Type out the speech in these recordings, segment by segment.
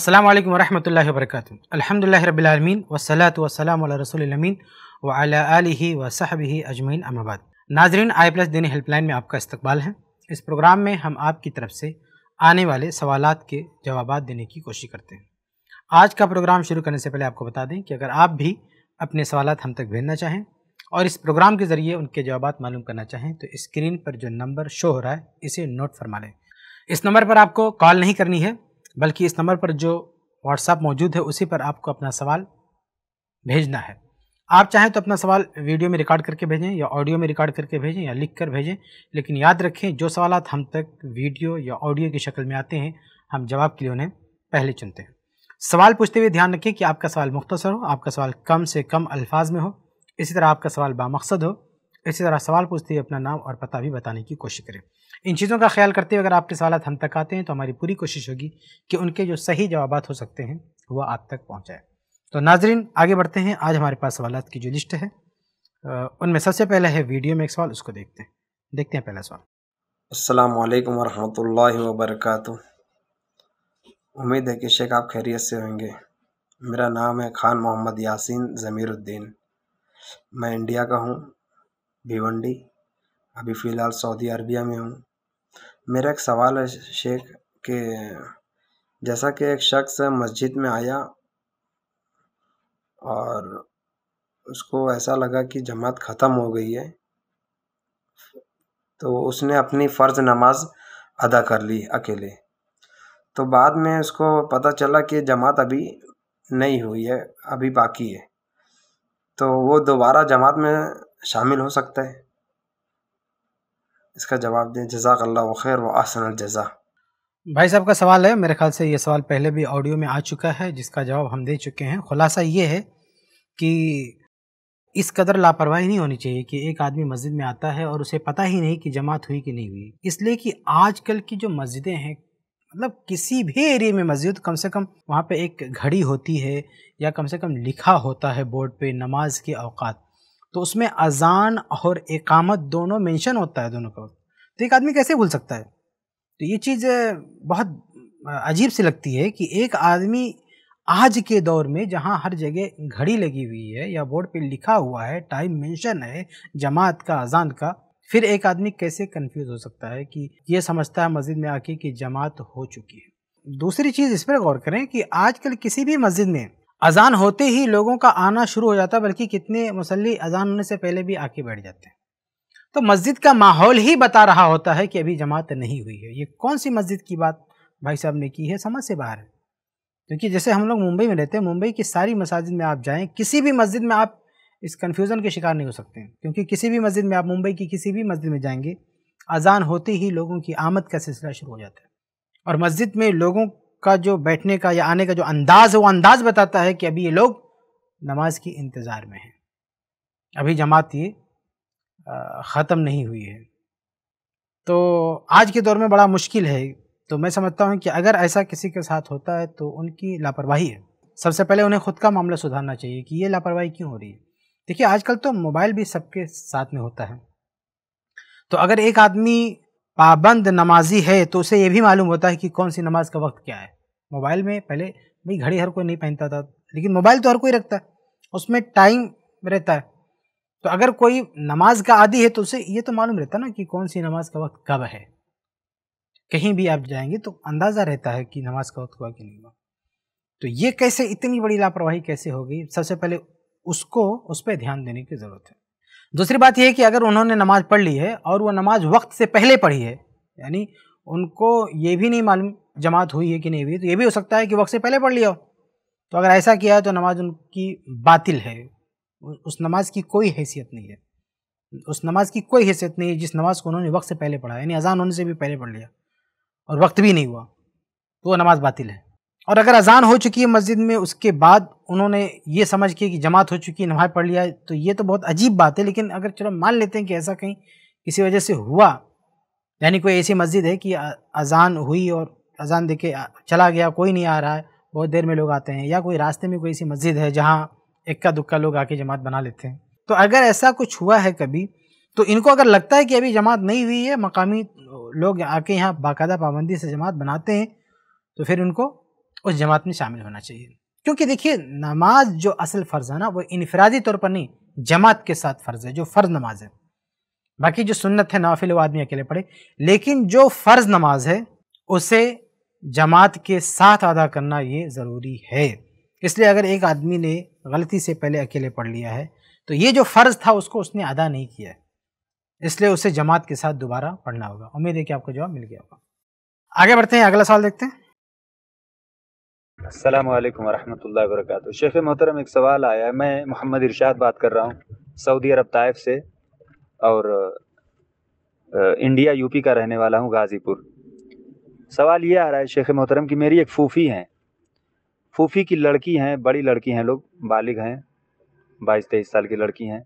अस्सलाम वालेकुम वरहमतुल्लाहि वबरकातुहू अल्हम्दुलिल्लाहि रब्बिल आलमीन वस्सलातु वस्सलामु अला रसूलिल अमीन व अला आलिहि व सहबिहि अजमईन अम्मा बाद नाजरीन आई प्लस दिन हेल्पलाइन में आपका इस्तकबाल है। इस प्रोग्राम में हम आपकी तरफ़ से आने वाले सवाल के जवाब देने की कोशिश करते हैं। आज का प्रोग्राम शुरू करने से पहले आपको बता दें कि अगर आप भी अपने सवाल हम तक भेजना चाहें और इस प्रोग्राम के ज़रिए उनके जवाब मालूम करना चाहें तो स्क्रीन पर जो नंबर शो हो रहा है, इसे नोट फरमा लें। इस नंबर पर आपको कॉल नहीं करनी है बल्कि इस नंबर पर जो व्हाट्सएप मौजूद है, उसी पर आपको अपना सवाल भेजना है। आप चाहें तो अपना सवाल वीडियो में रिकॉर्ड करके भेजें या ऑडियो में रिकॉर्ड करके भेजें या लिख कर भेजें, लेकिन याद रखें, जो सवाल हम तक वीडियो या ऑडियो की शक्ल में आते हैं, हम जवाब के लिए उन्हें पहले चुनते हैं। सवाल पूछते हुए ध्यान रखें कि आपका सवाल मुख्तसर हो, आपका सवाल कम से कम अल्फाज में हो, इसी तरह आपका सवाल बामकसद हो, इसी तरह सवाल पूछते हुए अपना नाम और पता भी बताने की कोशिश करें। इन चीज़ों का ख्याल करते हुए अगर आपके सवाल हम तक आते हैं तो हमारी पूरी कोशिश होगी कि उनके जो सही जवाब हो सकते हैं वह आप तक पहुँचाए। तो नाजरीन, आगे बढ़ते हैं। आज हमारे पास सवाल की जो लिस्ट है उनमें सबसे पहले है वीडियो में एक सवाल, उसको देखते हैं। देखते हैं पहला सवाल। अस्सलाम वालेकुम वरहमतुल्लाहि उम्मीद है कि शेख आप खैरियत से होंगे। मेरा नाम है खान मोहम्मद यासिन ज़मीरुद्दीन। मैं इंडिया का हूँ, भिवंडी। अभी फ़िलहाल सऊदी अरबिया में हूँ। मेरा एक सवाल है शेख कि, जैसा कि एक शख्स मस्जिद में आया और उसको ऐसा लगा कि जमात ख़त्म हो गई है तो उसने अपनी फ़र्ज़ नमाज़ अदा कर ली अकेले। तो बाद में उसको पता चला कि जमात अभी नहीं हुई है, अभी बाकी है। तो वो दोबारा जमात में शामिल हो सकता है। इसका जवाब दें जजाक अल्लाह खैर व आसन जजा। भाई साहब का सवाल है, मेरे ख्याल से ये सवाल पहले भी ऑडियो में आ चुका है, जिसका जवाब हम दे चुके हैं। खुलासा ये है कि इस कदर लापरवाही नहीं होनी चाहिए कि एक आदमी मस्जिद में आता है और उसे पता ही नहीं कि जमात हुई कि नहीं हुई। इसलिए कि आजकल की जो मस्जिदें हैं मतलब किसी भी एरिया में मस्जिद कम से कम वहाँ पे एक घड़ी होती है या कम से कम लिखा होता है बोर्ड पे नमाज़ के अवकात तो उसमें अजान और एकामत दोनों मेंशन होता है, दोनों का। तो एक आदमी कैसे भूल सकता है? तो ये चीज़ बहुत अजीब सी लगती है कि एक आदमी आज के दौर में, जहाँ हर जगह घड़ी लगी हुई है या बोर्ड पे लिखा हुआ है, टाइम मेंशन है, जमात का, अजान का, फिर एक आदमी कैसे कंफ्यूज हो सकता है कि ये समझता है मस्जिद में आके कि जमात हो चुकी है? दूसरी चीज़ इस पर गौर करें कि आजकल किसी भी मस्जिद में अजान होते ही लोगों का आना शुरू हो जाता है बल्कि कितने मुसल्ली अजान होने से पहले भी आके बैठ जाते हैं। तो मस्जिद का माहौल ही बता रहा होता है कि अभी जमात नहीं हुई है। ये कौन सी मस्जिद की बात भाई साहब ने की है? समझ से बाहर है। क्योंकि जैसे हम लोग मुंबई में रहते हैं, मुंबई की सारी मसाजिद में आप जाएँ, किसी भी मस्जिद में आप इस कन्फ्यूज़न के शिकार नहीं हो सकते क्योंकि किसी भी मस्जिद में आप, मुंबई की किसी भी मस्जिद में जाएँगे, अजान होते ही लोगों की आमद का सिलसिला शुरू हो जाता है। और मस्जिद में लोगों का जो बैठने का या आने का जो अंदाज़ है, वो अंदाज़ बताता है कि अभी ये लोग नमाज़ की इंतज़ार में हैं। अभी जमात ये ख़त्म नहीं हुई है। तो आज के दौर में बड़ा मुश्किल है। तो मैं समझता हूँ कि अगर ऐसा किसी के साथ होता है तो उनकी लापरवाही है। सबसे पहले उन्हें खुद का मामला सुधारना चाहिए कि ये लापरवाही क्यों हो रही है? देखिए, आजकल तो मोबाइल भी सबके साथ में होता है। तो अगर एक आदमी पाबंद नमाजी है तो उसे ये भी मालूम होता है कि कौन सी नमाज़ का वक्त क्या है। मोबाइल में पहले, भाई घड़ी हर कोई नहीं पहनता था, लेकिन मोबाइल तो हर कोई रखता है, उसमें टाइम रहता है। तो अगर कोई नमाज़ का आदि है तो उसे ये तो मालूम रहता ना कि कौन सी नमाज़ का वक्त कब है। कहीं भी आप जाएँगे तो अंदाज़ा रहता है कि नमाज़ का वक्त हुआ कि नहीं हुआ। तो ये कैसे, इतनी बड़ी लापरवाही कैसे हो गई? सबसे पहले उसको, उस पर ध्यान देने की ज़रूरत है। दूसरी बात यह है कि अगर उन्होंने नमाज़ पढ़ ली है और वह नमाज़ वक्त से पहले पढ़ी है, यानी उनको ये भी नहीं मालूम जमात हुई है कि नहीं हुई तो ये भी हो सकता है कि वक्त से पहले पढ़ लिया हो। तो अगर ऐसा किया है तो नमाज़ उनकी बातिल है। उस नमाज़ की कोई हैसियत नहीं है। उस नमाज़ की कोई हैसियत नहीं है जिस नमाज़ को उन्होंने वक्त से पहले पढ़ा यानी अजान होने से भी पहले पढ़ लिया और वक्त भी नहीं हुआ तो वो नमाज़ बातिल है। और अगर अजान हो चुकी है मस्जिद में, उसके बाद उन्होंने ये समझ के कि जमात हो चुकी है, नमाज़ पढ़ लिया तो ये तो बहुत अजीब बात है। लेकिन अगर चलो मान लेते हैं कि ऐसा कहीं किसी वजह से हुआ, यानी कोई ऐसी मस्जिद है कि अजान हुई और अजान दे के चला गया, कोई नहीं आ रहा है, बहुत देर में लोग आते हैं, या कोई रास्ते में कोई ऐसी मस्जिद है जहाँ इक्का दुक्का लोग आके जमात बना लेते हैं। तो अगर ऐसा कुछ हुआ है कभी तो इनको अगर लगता है कि अभी जमात नहीं हुई है, मकामी लोग आके यहाँ बाकायदा पाबंदी से जमात बनाते हैं तो फिर उनको उस जमात में शामिल होना चाहिए। क्योंकि देखिए, नमाज़ जो असल फ़र्ज़ है ना, वो इनफरादी तौर पर नहीं, जमात के साथ फ़र्ज़ है, जो फ़र्ज़ नमाज़ है। बाकी जो सुन्नत है नाफिल वो आदमी अकेले पढ़े, लेकिन जो फ़र्ज़ नमाज़ है, उसे जमात के साथ अदा करना ये ज़रूरी है। इसलिए अगर एक आदमी ने गलती से पहले अकेले पढ़ लिया है तो ये जो फ़र्ज़ था, उसको उसने अदा नहीं किया है। इसलिए उसे जमात के साथ दोबारा पढ़ना होगा। उम्मीद है कि आपको जवाब मिल गया होगा। आगे बढ़ते हैं, अगला सवाल देखते हैं। अस्सलाम वालेकुम वरहमतुल्लाहि वबरकातुहू शेख मोहतरम, एक सवाल आया है। मैं मोहम्मद इरशाद बात कर रहा हूँ, सऊदी अरब ताइफ से और इंडिया, यूपी का रहने वाला हूँ, गाज़ीपुर। सवाल ये आ रहा है शेख मोहतरम कि मेरी एक फूफी हैं। फूफी की लड़की हैं, बड़ी लड़की हैं लोग, बालिग हैं, बाईस तेईस साल की लड़की हैं।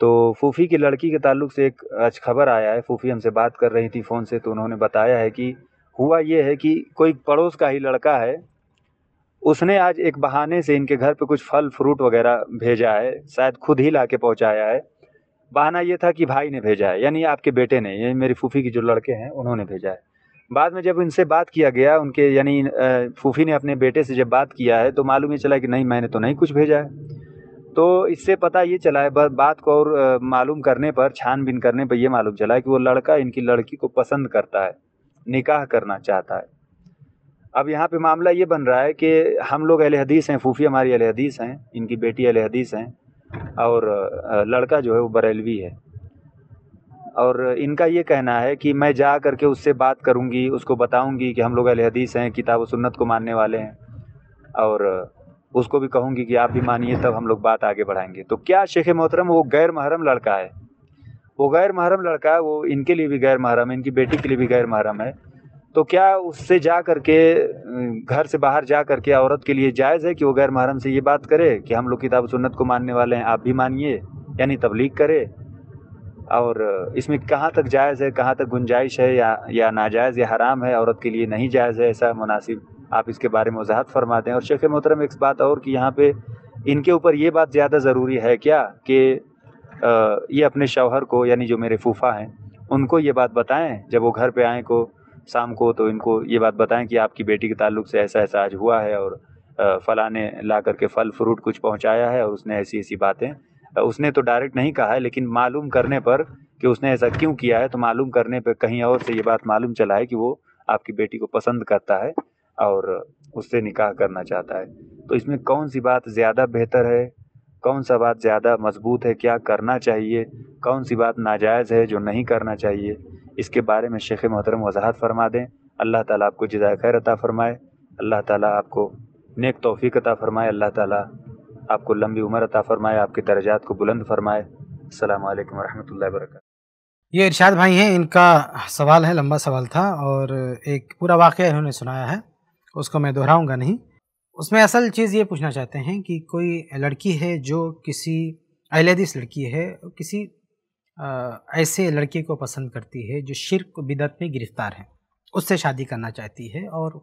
तो फूफी की लड़की के ताल्लुक से एक आज खबर आया है, फूफी हमसे बात कर रही थी फ़ोन से तो उन्होंने बताया है कि हुआ ये है कि कोई पड़ोस का ही लड़का है उसने आज एक बहाने से इनके घर पे कुछ फल, फ्रूट वगैरह भेजा है, शायद खुद ही ला के पहुँचाया है। बहाना ये था कि भाई ने भेजा है, यानी आपके बेटे ने, ये मेरी फूफी की जो लड़के हैं, उन्होंने भेजा है। बाद में जब इनसे बात किया गया, उनके, यानी फूफी ने अपने बेटे से जब बात किया है तो मालूम ये चला कि नहीं, मैंने तो नहीं कुछ भेजा है। तो इससे पता ये चला है बात को और मालूम करने पर, छानबीन करने पर यह मालूम चला है कि वो लड़का इनकी लड़की को पसंद करता है, निकाह करना चाहता है। अब यहाँ पे मामला ये बन रहा है कि हम लोग अहल हदीस हैं, फूफी हमारी अहल हदीस हैं, इनकी बेटी अहल हदीस हैं और लड़का जो है वो बरेलवी है। और इनका ये कहना है कि मैं जा करके उससे बात करूँगी, उसको बताऊँगी कि हम लोग अहल हदीस हैं, किताब सुन्नत को मानने वाले हैं और, उसको भी कहूँगी कि आप भी मानिए, तब हम लोग बात आगे बढ़ाएँगे। तो क्या शेख मोहतरम वो गैर महरम लड़का है? वो गैर महरम लड़का है, वो इनके लिए भी गैर महरम है, इनकी बेटी के लिए भी गैर महरम है। तो क्या उससे जा करके घर से बाहर जा करके औरत के लिए जायज़ है कि वो गैर महरम से ये बात करे कि हम लोग किताब सुन्नत को मानने वाले हैं, आप भी मानिए, यानी तबलीग करे? और इसमें कहाँ तक जायज़ है, कहाँ तक गुंजाइश है या या नाजायज़ या हराम है, औरत के लिए नहीं जायज़ है, ऐसा मुनासिब आप इसके बारे में वजाहत फरमाते हैं। और शेख मोहतरम, एक बात और कि यहाँ पे इनके ऊपर ये बात ज़्यादा ज़रूरी है क्या कि ये अपने शौहर को, यानी जो मेरे फूफा हैं, उनको ये बात बताएँ, जब वो घर पे आएँ को शाम को तो इनको ये बात बताएँ कि आपकी बेटी के ताल्लुक से ऐसा ऐसा आज हुआ है और फ़लाँ ने ला करके फल फ्रूट कुछ पहुँचाया है और उसने ऐसी ऐसी बातें उसने तो डायरेक्ट नहीं कहा है लेकिन मालूम करने पर कि उसने ऐसा क्यों किया है तो मालूम करने पर कहीं और से ये बात मालूम चला है कि वो आपकी बेटी को पसंद करता है और उससे निकाह करना चाहता है। तो इसमें कौन सी बात ज़्यादा बेहतर है? कौन सा बात ज़्यादा मज़बूत है? क्या करना चाहिए? कौन सी बात नाजायज़ है जो नहीं करना चाहिए? इसके बारे में शेख मोहतरम वजाहत फरमा दें। अल्लाह ताला आपको जजाय खैर अता फ़रमाए। अल्लाह ताला आपको नेक तोफ़ी अता फ़रमाए। अल्लाह ताला आपको लंबी उम्र अता फ़रमाए। आपके दर्जात को बुलंद फरमाए। अल्लाम वरहमल वर्क ये इरशाद भाई हैं, इनका सवाल है, लंबा सवाल था और एक पूरा वाक़ इन्होंने सुनाया है। उसको मैं दोहराऊँगा नहीं। उसमें असल चीज़ ये पूछना चाहते हैं कि कोई लड़की है जो किसी अहलदीस लड़की है, किसी ऐसे लड़के को पसंद करती है जो शिरक बिदत में गिरफ़्तार है। उससे शादी करना चाहती है और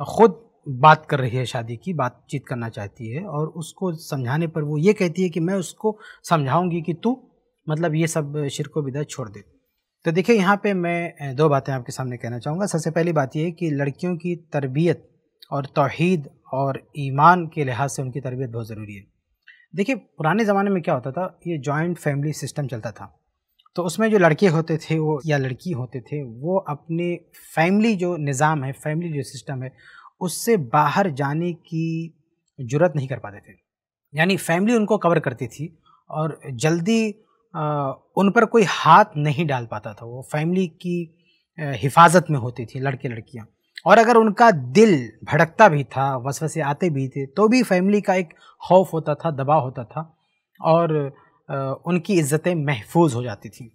ख़ुद बात कर रही है शादी की, बातचीत करना चाहती है और उसको समझाने पर वो ये कहती है कि मैं उसको समझाऊँगी कि तू मतलब ये सब शिरक बिदत छोड़ दे। तो देखिए, यहाँ पे मैं दो बातें आपके सामने कहना चाहूँगा। सबसे पहली बात यह कि लड़कियों की तरबियत और तोहद और ईमान के लिहाज से उनकी तरबियत बहुत ज़रूरी है। देखिए, पुराने ज़माने में क्या होता था, ये जॉइंट फैमिली सिस्टम चलता था। तो उसमें जो लड़के होते थे वो, या लड़की होते थे, वो अपने फैमिली जो निज़ाम है फैमिली जो सिस्टम है, उससे बाहर जाने की ज़रूरत नहीं कर पाते थे। यानी फैमिली उनको कवर करती थी और जल्दी उन पर कोई हाथ नहीं डाल पाता था। वो फैमिली की हिफाजत में होती थी लड़के लड़कियाँ और अगर उनका दिल भड़कता भी था, वसवसे आते भी थे तो भी फैमिली का एक खौफ होता था, दबाव होता था। और उनकी इज़्ज़तें महफूज हो जाती थी।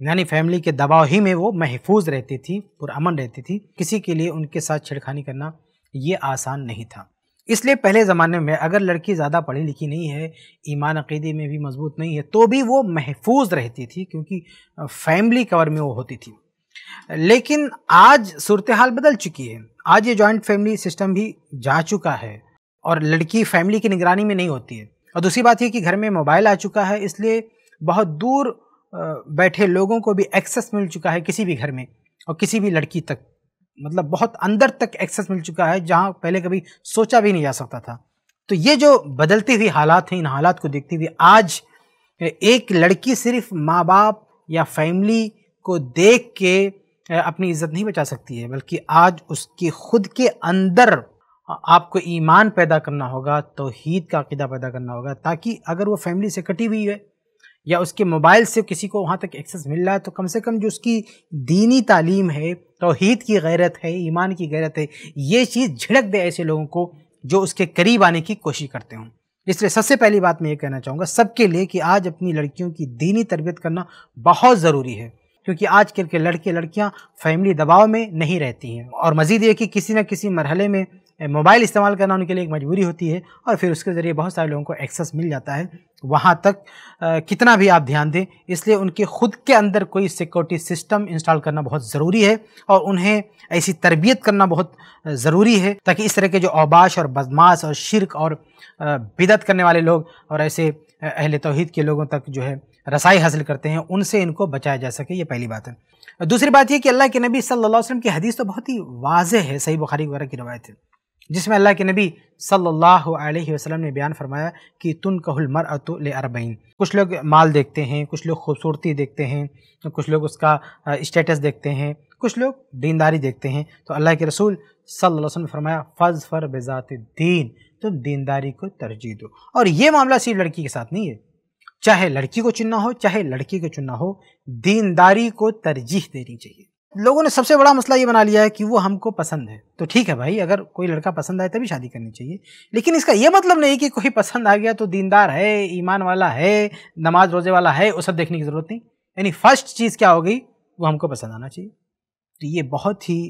यानी फैमिली के दबाव ही में वो महफूज रहती थी, पुरअमन रहती थी। किसी के लिए उनके साथ छेड़खानी करना ये आसान नहीं था। इसलिए पहले ज़माने में अगर लड़की ज़्यादा पढ़ी लिखी नहीं है, ईमान अकीदे में भी मज़बूत नहीं है तो भी वो महफूज रहती थी क्योंकि फैमिली कवर में वो होती थी। लेकिन आज सूरत हाल बदल चुकी है। आज ये जॉइंट फैमिली सिस्टम भी जा चुका है और लड़की फैमिली की निगरानी में नहीं होती है। और दूसरी बात यह कि घर में मोबाइल आ चुका है, इसलिए बहुत दूर बैठे लोगों को भी एक्सेस मिल चुका है किसी भी घर में और किसी भी लड़की तक। मतलब बहुत अंदर तक एक्सेस मिल चुका है, जहाँ पहले कभी सोचा भी नहीं जा सकता था। तो ये जो बदलती हुई हालात हैं, इन हालात को देखते हुए आज एक लड़की सिर्फ़ माँ बाप या फैमिली को देख के अपनी इज़्ज़त नहीं बचा सकती है, बल्कि आज उसके खुद के अंदर आपको ईमान पैदा करना होगा तो तोहीद का अकीदा पैदा करना होगा, ताकि अगर वो फैमिली से कटी हुई है, या उसके मोबाइल से किसी को वहाँ तक एक्सेस मिल रहा है तो कम से कम जो उसकी दीनी तालीम है, तोहीद की गैरत है, ईमान की गैरत है, ये चीज़ झिड़क दे ऐसे लोगों को जो उसके करीब आने की कोशिश करते हों। इसलिए सबसे पहली बात मैं ये कहना चाहूँगा, सबके लिए कि आज अपनी लड़कियों की दीनी तरबियत करना बहुत ज़रूरी है, क्योंकि आजकल के लड़के लड़कियाँ फैमिली दबाव में नहीं रहती हैं, और मज़ीद ये कि किसी न किसी मरहले में मोबाइल इस्तेमाल करना उनके लिए एक मजबूरी होती है और फिर उसके ज़रिए बहुत सारे लोगों को एक्सेस मिल जाता है। वहाँ तक आ, कितना भी आप ध्यान दें इसलिए उनके खुद के अंदर कोई सिक्योरिटी सिस्टम इंस्टॉल करना बहुत ज़रूरी है और उन्हें ऐसी तरबियत करना बहुत ज़रूरी है ताकि इस तरह के जो अबाश और बदमाश और शिरक और बिदत करने वाले लोग और ऐसे अहल तोहद के लोगों तक जो है रसाई हासिल करते हैं उनसे इनको बचाया जा सके ये पहली बात है। दूसरी बात यह कि अल्लाह के नबी सल्लल्लाहु अलैहि वसल्लम की हदीस तो बहुत ही वाज है सही बुखारी वगैरह की रवायत है। जिसमें अल्लाह के नबी सल्लल्लाहु अलैहि वसल्लम ने बयान फरमाया कि तुन कहुल मर अरबईन। कुछ लोग माल देखते हैं, कुछ लोग खूबसूरती देखते हैं, कुछ लोग उसका स्टेटस देखते हैं, कुछ लोग दीनदारी देखते हैं। तो अल्लाह के रसूल सल्लल्लाहु अलैहि वसल्लम ने फरमाया, फ़ज़ फ़र बेज़ात दीन तुम दीनदारी को तरजीह दो। और ये मामला सिर्फ़ लड़की के साथ नहीं है। चाहे लड़की को चुनना हो, चाहे लड़की को चुनना हो, दीनदारी को तरजीह देनी चाहिए। लोगों ने सबसे बड़ा मसला ये बना लिया है कि वो हमको पसंद है। तो ठीक है भाई, अगर कोई लड़का पसंद आए तभी शादी करनी चाहिए। लेकिन इसका ये मतलब नहीं कि कोई पसंद आ गया तो दीनदार है, ईमान वाला है, नमाज़ रोज़े वाला है, वो सब देखने की ज़रूरत नहीं। यानी फ़र्स्ट चीज़ क्या हो गई? वो हमको पसंद आना चाहिए। तो ये बहुत ही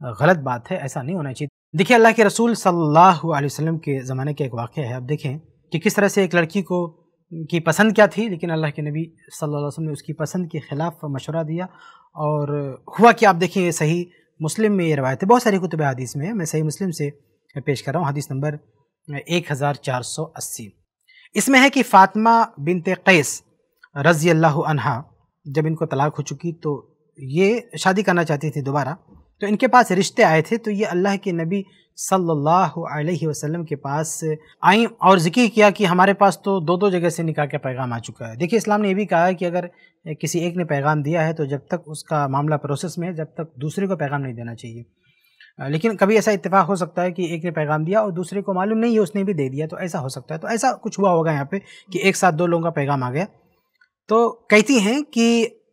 गलत बात है, ऐसा नहीं होना चाहिए। देखिए, अल्लाह के रसूल सल्लल्लाहु अलैहि वसल्लम के ज़माने का एक वाक़ है। आप देखें कि किस तरह से एक लड़की को, की पसंद क्या थी, लेकिन अल्लाह के नबी सल्लल्लाहु अलैहि वसल्लम ने उसकी पसंद के ख़िलाफ़ मशवरा दिया और हुआ कि आप देखिए सही मुस्लिम में ये रवायत है। बहुत सारी कुतुब हदीस में है। मैं सही मुस्लिम से पेश कर रहा हूँ। हदीस नंबर एक हज़ार चार सौ अस्सी। इसमें है कि फ़ातिमा बिनते कैस रज़ी अल्लाह अनहा, जब इनको तलाक हो चुकी तो ये शादी करना चाहती थी दोबारा। तो इनके पास रिश्ते आए थे तो ये अल्लाह के नबी सल्लल्लाहु अलैहि वसल्लम के पास आई और ज़िक्र किया कि हमारे पास तो दो दो जगह से निकाह का पैगाम आ चुका है। देखिए, इस्लाम ने यह भी कहा है कि अगर किसी एक ने पैगाम दिया है तो जब तक उसका मामला प्रोसेस में है, जब तक दूसरे को पैगाम नहीं देना चाहिए। लेकिन कभी ऐसा इत्तेफाक हो सकता है कि एक ने पैगाम दिया और दूसरे को मालूम नहीं है, उसने भी दे दिया तो ऐसा हो सकता है। तो ऐसा कुछ हुआ होगा यहाँ पे कि एक साथ दो लोगों का पैगाम आ गया। तो कहती हैं कि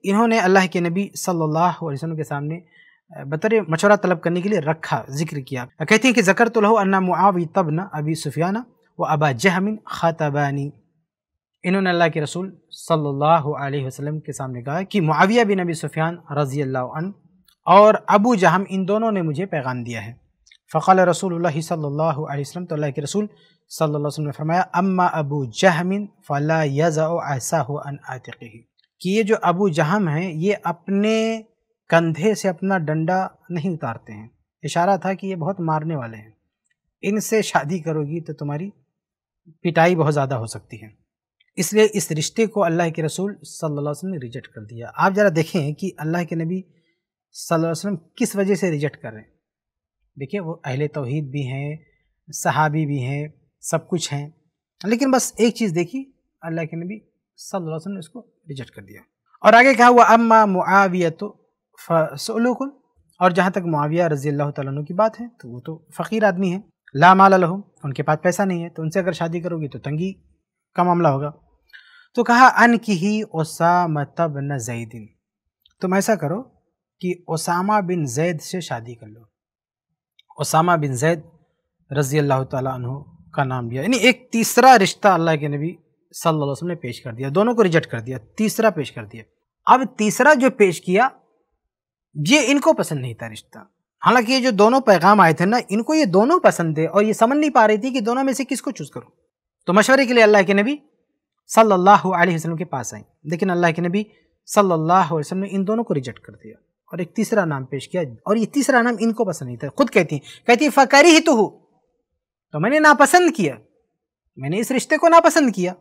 इन्होंने अल्लाह के नबी सल्लल्लाहु अलैहि वसल्लम के सामने बतर मशवरा तलब करने के लिए रखा, ज़िक्र किया। कहती हैं कि ज़कर तो लहो अन्ना मुआवी न अबी सुफियाना व अबा जहमिन ख़ातबानी। इन्होंने अल्लाह के रसूल सल्लल्लाहु अलैहि वसल्लम के सामने कहा कि मुआविया बिन अबी सुफियान रज़ी अल्लाह और अबू जहम, इन दोनों ने मुझे पैगाम दिया है। फ़क़ल रसूल सल्लल्लाहु अलैहि वसल्लम तो अल्लाह के रसूल सल्लल्लाहु अलैहि वसल्लम ने फरमाया, अम्मा अबू जहमिन फ़ला यज़ा ऐसा हो अन आतिक़ी कि ये जो अबू जहम हैं, ये अपने कंधे से अपना डंडा नहीं उतारते हैं। इशारा था कि ये बहुत मारने वाले हैं। इनसे शादी करोगी तो तुम्हारी पिटाई बहुत ज़्यादा हो सकती है। इसलिए इस रिश्ते को अल्लाह के रसूल सल्लल्लाहु अलैहि वसल्लम ने रिजेक्ट कर दिया। आप ज़रा देखें कि अल्लाह के नबी सल्लल्लाहु अलैहि वसल्लम किस वजह से रिजेक्ट कर रहे हैं। देखिए, वो अहले तोहीद भी हैं, सहाबी भी हैं, सब कुछ हैं। लेकिन बस एक चीज़ देखी, अल्लाह के नबी सल्लल्लाहु अलैहि वसल्लम ने उसको रिजेक्ट कर दिया। और आगे कहा हुआ? अम्मा मुआविया तो फ़सलकुन और जहाँ तक मुआविया रज़ी अल्लाह तु की बात है तो वो तो फ़कीर आदमी है। ला माल लहम उनके पास पैसा नहीं है तो उनसे अगर शादी करोगी तो तंगी का मामला होगा। तो कहा, अन की ही ओसाम तब न जैदिन। तुम ऐसा करो कि ओसामा बिन जैद से शादी कर लो। ओसामा बिन जैद रज़ी अल्लाह तु का नाम लिया। यानी एक तीसरा रिश्ता अल्लाह के नबी सल्लल्लाहु अलैहि वसल्लम ने पेश कर दिया। दोनों को रिजेक्ट कर दिया, तीसरा पेश कर दिया। अब तीसरा जो पेश किया ये इनको पसंद नहीं था रिश्ता। हालाँकि ये जो दोनों पैगाम आए थे ना, इनको ये दोनों पसंद थे और ये समझ नहीं पा रही थी कि दोनों में से किसको चूज़ करूँ। तो मशवरे के लिए अल्लाह के नबी सल्लल्लाहु अलैहि वसल्लम के पास आई। लेकिन अल्लाह के नबी सल्लल्लाहु अलैहि वसल्लम ने इन दोनों को रिजेक्ट कर दिया और एक तीसरा नाम पेश किया और ये तीसरा नाम इनको पसंद नहीं था। खुद कहती कहती फ़कारी ही तो हो तो मैंने नापसंद किया। मैंने इस रिश्ते को नापसंद किया।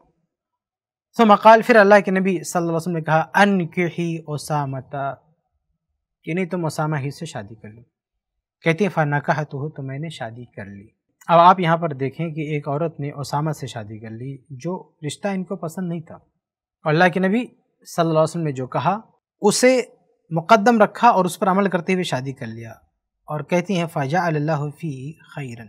तो मकाल फिर अल्लाह के नबी सल्लल्लाहु अलैहि वसल्लम ने कहा अन के ही ओसामता कि नहीं तुम ओसामा ही से शादी कर लो। कहती है फ़ाना कहा तो हो तो मैंने शादी कर ली। अब आप यहाँ पर देखें कि एक औरत ने उसामा से शादी कर ली, जो रिश्ता इनको पसंद नहीं था। अल्लाह के नबी सल्लल्लाहु अलैहि वसल्लम ने जो कहा, उसे मुकदम रखा और उस पर अमल करते हुए शादी कर लिया। और कहती हैं फ़ाजा अल्लाफ़ी खैरन।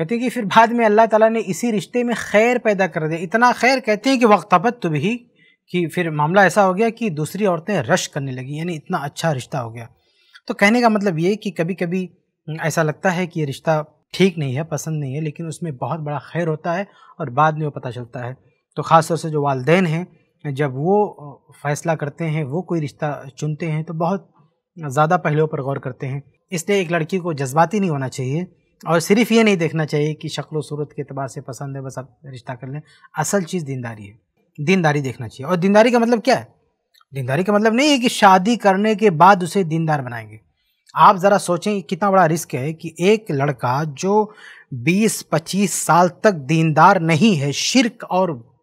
कहते हैं कि फिर बाद में अल्लाह ताला ने इसी रिश्ते में खैर पैदा कर दिया। इतना खैर कहते हैं कि वक्तबत तो भी कि फिर मामला ऐसा हो गया कि दूसरी औरतें रश करने लगी, यानी इतना अच्छा रिश्ता हो गया। तो कहने का मतलब ये कि कभी कभी ऐसा लगता है कि ये रिश्ता ठीक नहीं है, पसंद नहीं है, लेकिन उसमें बहुत बड़ा खैर होता है और बाद में वो पता चलता है। तो ख़ास तौर से जो वालदेन हैं, जब वो फ़ैसला करते हैं, वो कोई रिश्ता चुनते हैं तो बहुत ज़्यादा पहलुओं पर गौर करते हैं। इसलिए एक लड़की को जज्बाती नहीं होना चाहिए और सिर्फ़ ये नहीं देखना चाहिए कि शक्ल सूरत के अतबार से पसंद है, बस आप रिश्ता कर लें। असल चीज़ दीनदारी है। दीनदारी देखना चाहिए। और दीनदारी का मतलब क्या है? दीनदारी का मतलब नहीं है कि शादी करने के बाद उसे दीनदार बनाएँगे। आप ज़रा सोचें कितना बड़ा रिस्क है कि एक लड़का जो 20-25 साल तक दीनदार नहीं है, शिरक और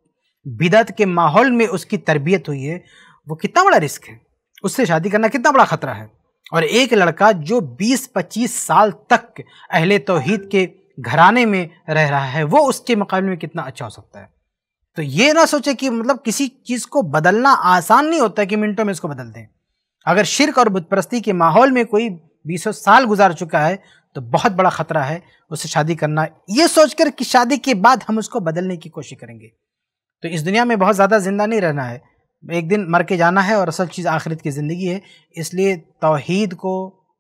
बिदत के माहौल में उसकी तरबियत हुई है, वो कितना बड़ा रिस्क है? उससे शादी करना कितना बड़ा ख़तरा है? और एक लड़का जो 20-25 साल तक अहले तोहीद के घराने में रह रहा है, वो उसके मुकाबले में कितना अच्छा हो सकता है? तो ये ना सोचे कि मतलब किसी चीज़ को बदलना आसान नहीं होता कि मिनटों में इसको बदल दें। अगर शिरक और बुतप्रस्ती के माहौल में कोई बीसों साल गुजार चुका है तो बहुत बड़ा ख़तरा है उससे शादी करना। ये सोचकर कि शादी के बाद हम उसको बदलने की कोशिश करेंगे। तो इस दुनिया में बहुत ज़्यादा ज़िंदा नहीं रहना है। एक दिन मर के जाना है और असल चीज़ आखिरत की ज़िंदगी है। इसलिए तोहद को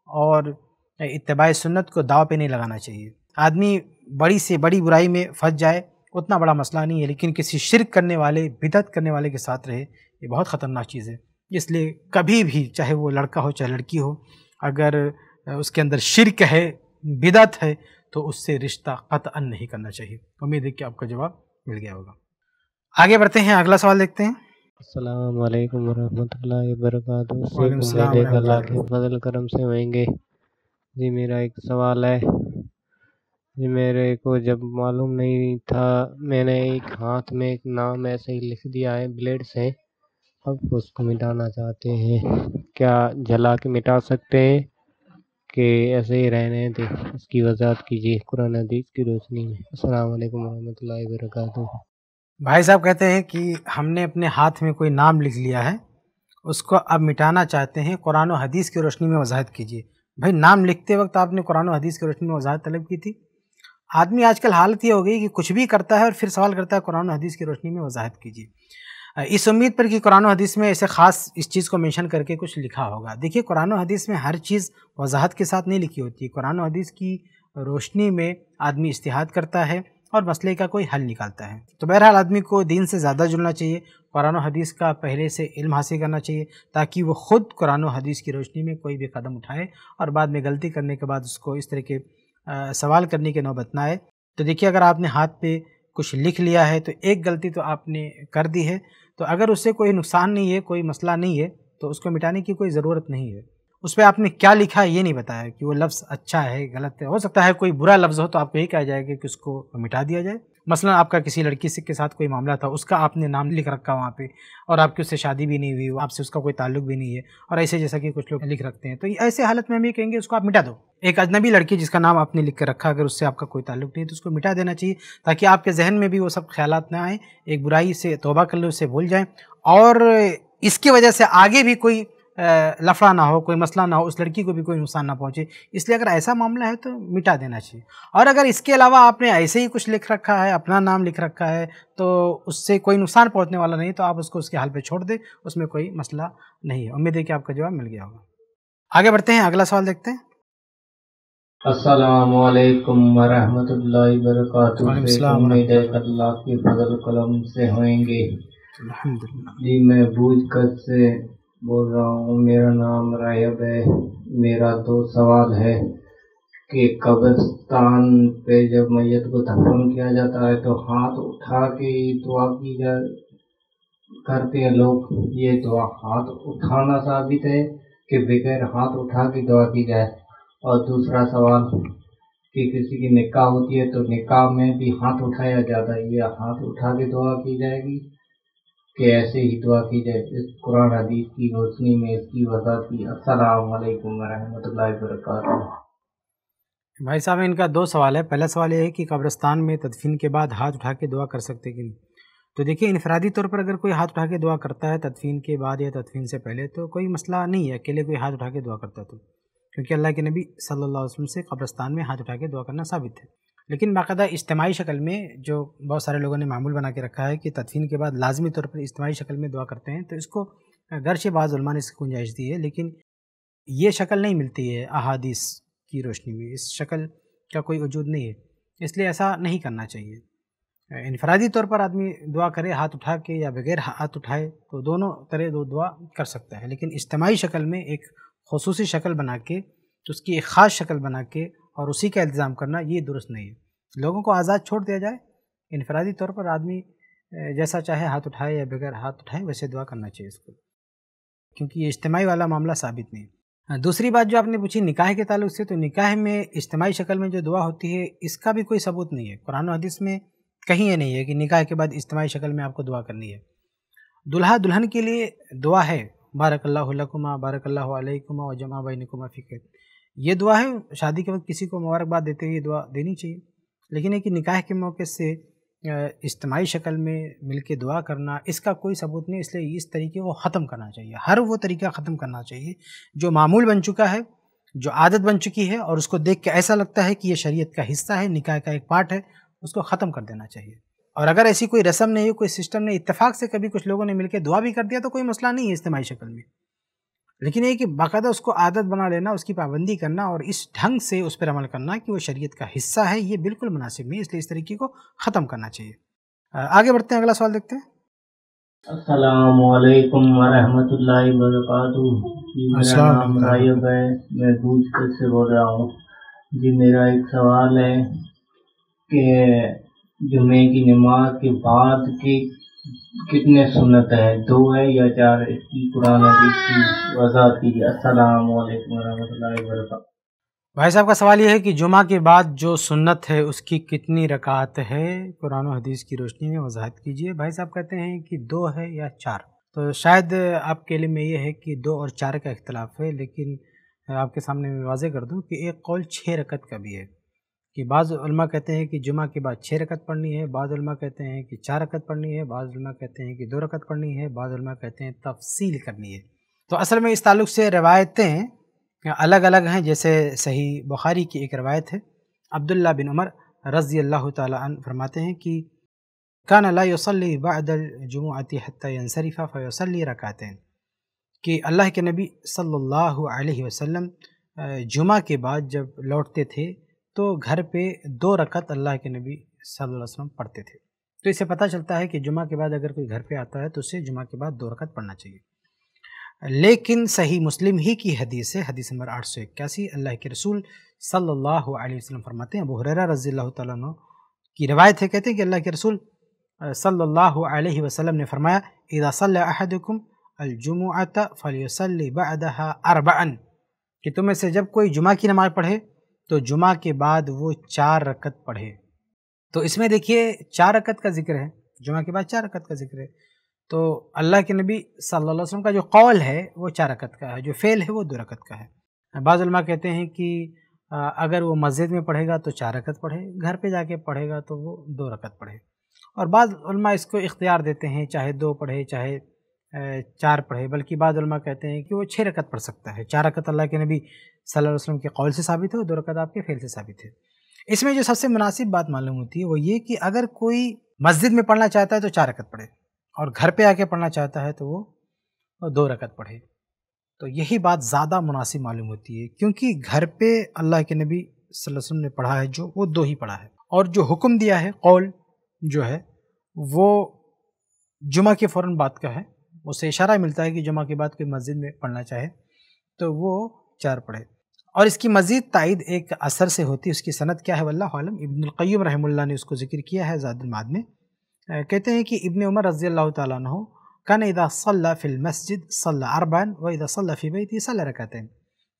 और इतबा सुन्नत को दाव पे नहीं लगाना चाहिए। आदमी बड़ी से बड़ी बुराई में फंस जाए उतना बड़ा मसला नहीं है लेकिन किसी शिरक करने वाले बिदत करने वाले के साथ रहे ये बहुत ख़तरनाक चीज़ है। इसलिए कभी भी चाहे वो लड़का हो चाहे लड़की हो अगर उसके अंदर शिरक है बिदत है तो उससे रिश्ता कतअन नहीं करना चाहिए। उम्मीद है कि आपका जवाब मिल गया होगा। आगे बढ़ते हैं अगला सवाल देखते हैं। अस्सलाम वालेकुम वरहमतुल्लाहि वबरकातुहू। अल्लाह के फजल करम से होंगे। जी मेरा एक सवाल है। जी, मेरे को जब मालूम नहीं था, मैंने एक हाथ में एक नाम ऐसे ही लिख दिया है, ब्लेड से। अब उसको मिटाना चाहते हैं। क्या जला के मिटा सकते हैं? कि ऐसे ही रहने दें। इसकी वजाहत कीजिए कुरान हदीस की रोशनी में। अस्सलाम वालेकुम रहमतुल्लाहि वबरकातुहू। भाई साहब कहते हैं कि हमने अपने हाथ में कोई नाम लिख लिया है, उसको अब मिटाना चाहते हैं। कुरान हदीस की रोशनी में वजाहत कीजिए। भाई, नाम लिखते वक्त आपने कुरान हदीस की रोशनी में वजाहत तलब की थी? आदमी आजकल हालत ये हो गई कि कुछ भी करता है और फिर सवाल करता है, कुरान हदीस की रोशनी में वजाहत कीजिए। इस उम्मीद पर कि कुरान हदीस में ऐसे ख़ास इस चीज़ को मेंशन करके कुछ लिखा होगा। देखिए, कुरान हदीस में हर चीज़ वजाहत के साथ नहीं लिखी होती। कुरान हदीस की रोशनी में आदमी इश्तहाद करता है और मसले का कोई हल निकालता है। तो बहरहाल आदमी को दीन से ज़्यादा जुड़ना चाहिए, कुरान हदीस का पहले से इल्म हासिल करना चाहिए, ताकि वो ख़ुद कुरान हदीस की रोशनी में कोई भी कदम उठाए और बाद में गलती करने के बाद उसको इस तरह के सवाल करने की नौबत ना आए। तो देखिए, अगर आपने हाथ पे कुछ लिख लिया है तो एक गलती तो आपने कर दी है। तो अगर उससे कोई नुकसान नहीं है, कोई मसला नहीं है तो उसको मिटाने की कोई ज़रूरत नहीं है। उस पर आपने क्या लिखा है, ये नहीं बताया कि वो लफ्ज़ अच्छा है, गलत है। हो सकता है कोई बुरा लफ्ज़ हो तो आपको यही कहा जाएगा कि उसको मिटा दिया जाए। मसलन आपका किसी लड़की से के साथ कोई मामला था, उसका आपने नाम लिख रखा वहाँ पे, और आपकी उससे शादी भी नहीं हुई, आपसे उसका कोई ताल्लुक भी नहीं है, और ऐसे जैसा कि कुछ लोग लिख रखते हैं। तो ऐसे हालत में हम ये कहेंगे, उसको आप मिटा दो। एक अजनबी लड़की जिसका नाम आपने लिख कर रखा, अगर उससे आपका कोई ताल्लुक नहीं तो उसको मिटा देना चाहिए, ताकि आपके जहन में भी वो सब ख्याल ना आए, एक बुराई से, तोबा कर लो, उससे भूल जाएँ, और इसकी वजह से आगे भी कोई लफड़ा ना हो कोई मसला ना हो उस लड़की को भी कोई नुकसान ना पहुँचे। इसलिए अगर ऐसा मामला है तो मिटा देना चाहिए। और अगर इसके अलावा आपने ऐसे ही कुछ लिख रखा है अपना नाम लिख रखा है तो उससे कोई नुकसान पहुँचने वाला नहीं तो आप उसको उसके हाल पे छोड़ दें उसमें कोई मसला नहीं है। उम्मीद है कि आपका जवाब मिल गया होगा। आगे बढ़ते हैं अगला सवाल देखते हैं। असलकम वबरकातुहू। उम्मीद है अल्लाह के फजल कलम से होंगे। जी मैं बूझ कर से बोल रहा हूँ, मेरा नाम रायब है। मेरा दो सवाल है कि कब्रिस्तान पे जब मैयत को दफन किया जाता है तो हाथ उठा के दुआ की जा करते हैं लोग। ये दुआ हाथ उठाना साबित है कि बगैर हाथ उठा के दुआ की जाए? और दूसरा सवाल कि किसी की निकाह होती है तो निकाह में भी हाथ उठाया जाता है। ये हाथ उठा के दुआ की जाएगी? कि ऐसे ही दुआ की जाए इस कुरान हदीस की रोशनी में इसकी वजह की। अस्सलाम वालेकुम रहमतुल्लाहि वबरकातुहू। भाई साहब, इनका दो सवाल है। पहला सवाल ये है कि कब्रस्तान में तदफीन के बाद हाथ उठा के दुआ कर सकते कि नहीं? तो देखिए, इनफरादी तौर पर अगर कोई हाथ उठा के दुआ करता है तदफीन के बाद या तदफीन से पहले तो कोई मसला नहीं है। अकेले कोई हाथ उठा के दुआ करता तो। क्योंकि अल्लाह के नबी सल्लल्लाहु अलैहि वसल्लम से कब्रस्तान में हाथ उठा के दुआ करना साबित है। लेकिन बाकायदा इज्तमाही शक्ल में जो बहुत सारे लोगों ने मामूल बना के रखा है कि तदफीन के बाद लाजमी तौर पर इज्तमाही शक्ल में दुआ करते हैं तो इसको गर्श बाज़ ने इसकी गुंजाइश दी है, लेकिन ये शक्ल नहीं मिलती है अहादीस की रोशनी में। इस शक्ल का कोई वजूद नहीं है, इसलिए ऐसा नहीं करना चाहिए। इनफरादी तौर पर आदमी दुआ करे, हाथ उठा के या बगैर हाथ उठाए तो दोनों तरह दो दुआ कर सकता है, लेकिन इज्तमाही शक्ल में एक खसूस शक्ल बना के तो उसकी एक ख़ास शक्ल बना के और उसी का इल्ज़ाम करना ये दुरुस्त नहीं है। लोगों को आज़ाद छोड़ दिया जाए इनफरादी तौर पर आदमी जैसा चाहे हाथ उठाए या बगैर हाथ उठाए वैसे दुआ करना चाहिए इसको। क्योंकि ये इज्तमाही वाला मामला साबित नहीं हाँ, दूसरी बात जो आपने पूछी निकाह के ताल्लुक से तो निकाह में इज्तमाही शक्ल में जो दुआ होती है इसका भी कोई सबूत नहीं है। कुरान हदीस में कहीं ये नहीं है कि निकाह के बाद इज्तमाही शक्ल में आपको दुआ करनी है। दुल्हा दुल्हन के लिए दुआ है बारक अल्लाकुमा बारक अल्लाकुमा और जमा बैनकुमा फ़िक्र ये दुआ है, शादी के वक्त किसी को मुबारकबाद देते हुए दुआ देनी चाहिए। लेकिन एक निकाह के मौके से इज्तमाही शक्ल में मिल के दुआ करना, इसका कोई सबूत नहीं, इसलिए इस तरीके को ख़त्म करना चाहिए। हर वो तरीका ख़त्म करना चाहिए, जो मामूल बन चुका है, जो आदत बन चुकी है, और उसको देख के ऐसा लगता है कि ये शरीयत का हिस्सा है, निकाह का एक पार्ट है, उसको ख़त्म कर देना चाहिए। और अगर ऐसी कोई रस्म नहीं है, कोई सिस्टम नहीं इतफाक़ से कभी कुछ लोगों ने मिलकर दुआ भी कर दिया तो कोई मसला नहीं है इज्तमाही शक्ल में। लेकिन ये कि बाकायदा उसको आदत बना लेना उसकी पाबंदी करना और इस ढंग से उस पर अमल करना कि वो शरीयत का हिस्सा है ये बिल्कुल मुनासिब नहीं इसलिए इस तरीके को ख़त्म करना चाहिए। आगे बढ़ते हैं अगला सवाल देखते हैं। असलकुम वरहमतुल्लाहि मेरा नाम रायब है मैं भूज से बोल रहा हूँ। जी मेरा एक सवाल है कि जुमे की नमाज़ के बाद के कितने सुन्नत है? दो है या चार? इसकी कुरान की वजाहत कीजिए। अस्सलाम वालेकुम रहमतुल्लाहि व भाई साहब, का सवाल यह है कि जुमा के बाद जो सुन्नत है, उसकी कितनी रकात है? कुरान हदीस की रोशनी में वजाहत कीजिए। भाई साहब कहते हैं कि दो है या चार। तो शायद आपके लिए में ये है कि दो और चार का इख्तलाफ है, लेकिन आपके सामने मैं वाजे कर दूँ कि एक कौल छः रकत का भी है। कि बाज़ कहते हैं कि जुमा के बाद छः रकत पढ़नी है, बाज़ कहते हैं कि चार रकत पढ़नी है, बाज़ कहते हैं कि दो रकत पढ़नी है, बाज़ कहते हैं तफसील करनी है। तो असल में इस ताल्लुक से रवायतें अलग अलग हैं, जैसे सही बुखारी की एक रवायत है, अब्दुल्ला बिन उमर रज़ी अल्लाह तन फरमाते हैं कि, कान ला यसली बादल जुमुअती हत्यासरीफ़ा फ़यसली रकातें कि अल्लाह के नबी सल्लल्लाहु अलैहि वसल्लम जुमा के बाद जब लौटते थे तो घर पे दो रकत अल्लाह के नबी वसल्लम पढ़ते थे। तो इससे पता चलता है कि जुमा के बाद अगर कोई घर पे आता है तो उसे जुमा के बाद दो रकत पढ़ना चाहिए। लेकिन सही मुस्लिम ही की हदीस है, हदीस नंबर आठ सौ इक्यासी। अल्लाह के रसूल सल्लल्लाहु अलैहि वसल्लम फरमाते हैं, अबू हुरैरा रज़ी अल्लाह की रवायत है, कहते हैं कि अल्लाह के रसूल सल्लल्लाहु अलैहि वसल्लम ने फरमाया इदा अलजुमुअत फलियसल्ली बअदहा अरबअन कि तुम्हें से जब कोई जुमा की नमाज़ पढ़े तो जुमा के बाद वो चार रकत पढ़े। तो इसमें देखिए, चार रकत का ज़िक्र है। जुमा के बाद चार रकत का ज़िक्र है। तो अल्लाह के नबी सल्लल्लाहु अलैहि वसल्लम का जो कौल है, वो चार रकत का है। जो फ़ेल है, वो दो रकत का है। बाज़ा कहते हैं कि अगर वो मस्जिद में पढ़ेगा तो चार रकत पढ़े, घर पे जाके पढ़ेगा तो वो दो रकत पढ़े। और बाद इसको इख्तियार देते हैं, चाहे दो पढ़े, चाहे चार पढ़े। बल्कि बाद कहते हैं कि वो छः रकत पढ़ सकता है। चार रकत अल्लाह के नबी सल्लल्लाहु अलैहि वसल्लम के कौल से साबित है और दो रकत आपके फेल से साबित है। इसमें जो सबसे मुनासिब बात मालूम होती है, वो ये कि अगर कोई मस्जिद में पढ़ना चाहता है तो चार रकत पढ़े, और घर पे आके पढ़ना चाहता है तो वो दो रकत पढ़े। तो यही बात ज़्यादा मुनासिब मालूम होती है, क्योंकि घर पे अल्लाह के नबी वसल्लम ने पढ़ा है, जो वो दो ही पढ़ा है। और जो हुक्म दिया है, कौल जो है, वो जुमा के फ़ौर बाद का है। उससे इशारा मिलता है कि जुमा के बाद कोई मस्जिद में पढ़ना चाहे तो वो चार पढ़े। और इसकी मज़ीद तायद एक असर से होती है। उसकी सनत क्या है? वल्लम इब्नक़यम रहमुल्ला ने उसको ज़िक्र किया है ज़ादुलमाद में। कहते हैं कि इब्न उमर रज़ी अल्लाह तु कन इदा सल्ला फिल मस्जिद सल्ला अरबान व इदा सल्ला फ़ी बैती सल्ला रखते हैं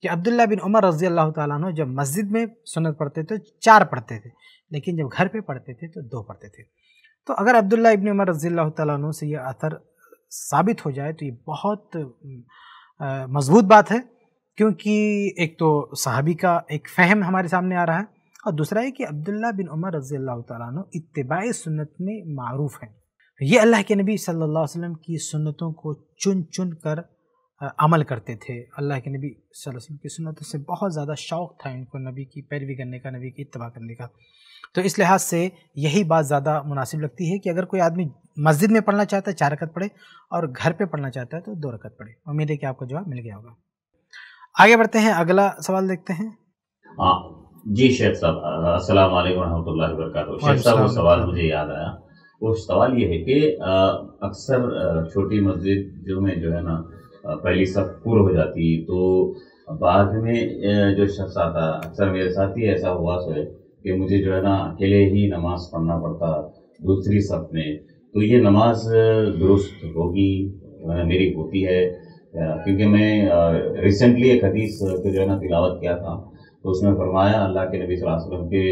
कि अब्दुल्ला बिन उमर रज़ी अल्लाह तु जब मस्जिद में सुनत पढ़ते थे, चार पढ़ते थे, लेकिन जब घर पर पढ़ते थे तो दो पढ़ते थे। तो अगर अब्दुल्ला इबन उमर रज़ी अल्लाह तु से यह असर साबित हो जाए तो ये बहुत मज़बूत बात है। क्योंकि एक तो सहाबी का एक फ़हम हमारे सामने आ रहा है और दूसरा है कि अब्दुल्ला बिन उमर रज़ी अल्लाह तु इत्तबा सुन्नत में मारूफ हैं। ये अल्लाह के नबी सल्लल्लाहु अलैहि वसल्लम की सुन्नतों को चुन चुन कर अमल करते थे। अल्लाह के नबी वसल्लम की सुन्नतों से बहुत ज़्यादा शौक़ था इनको नबी की पैरवी करने का, नबी की इत्तबा करने का। तो इस लिहाज से यही बात ज़्यादा मुनासिब लगती है कि अगर कोई आदमी मस्जिद में पढ़ना चाहता है, चार रकत पढ़े और घर पे पढ़ना चाहता है तो दो रकत पढ़े। उम्मीद है कि आपको जवाब मिल गया होगा। आगे बढ़ते हैं अगला सवाल देखते हैं। हाँ जी शेख साहब अस्सलाम वालेकुम शेख साहब वो सवाल मुझे याद आया। वो सवाल ये है कि अक्सर छोटी मस्जिद जो में जो है ना पहली सब पूर्ण हो जाती तो बाद में जो शख्स आता अक्सर मेरे साथ ही ऐसा हुआ सो है कि मुझे जो है ना अकेले ही नमाज़ पढ़ना पड़ता दूसरी सब में। तो ये नमाज़ दुरुस्त होगी मेरी होती है क्योंकि मैं रिसेंटली एक हदीस को जो है ना तिलावत किया था तो उसमें फरमाया, अल्लाह के नबी वसल्लम के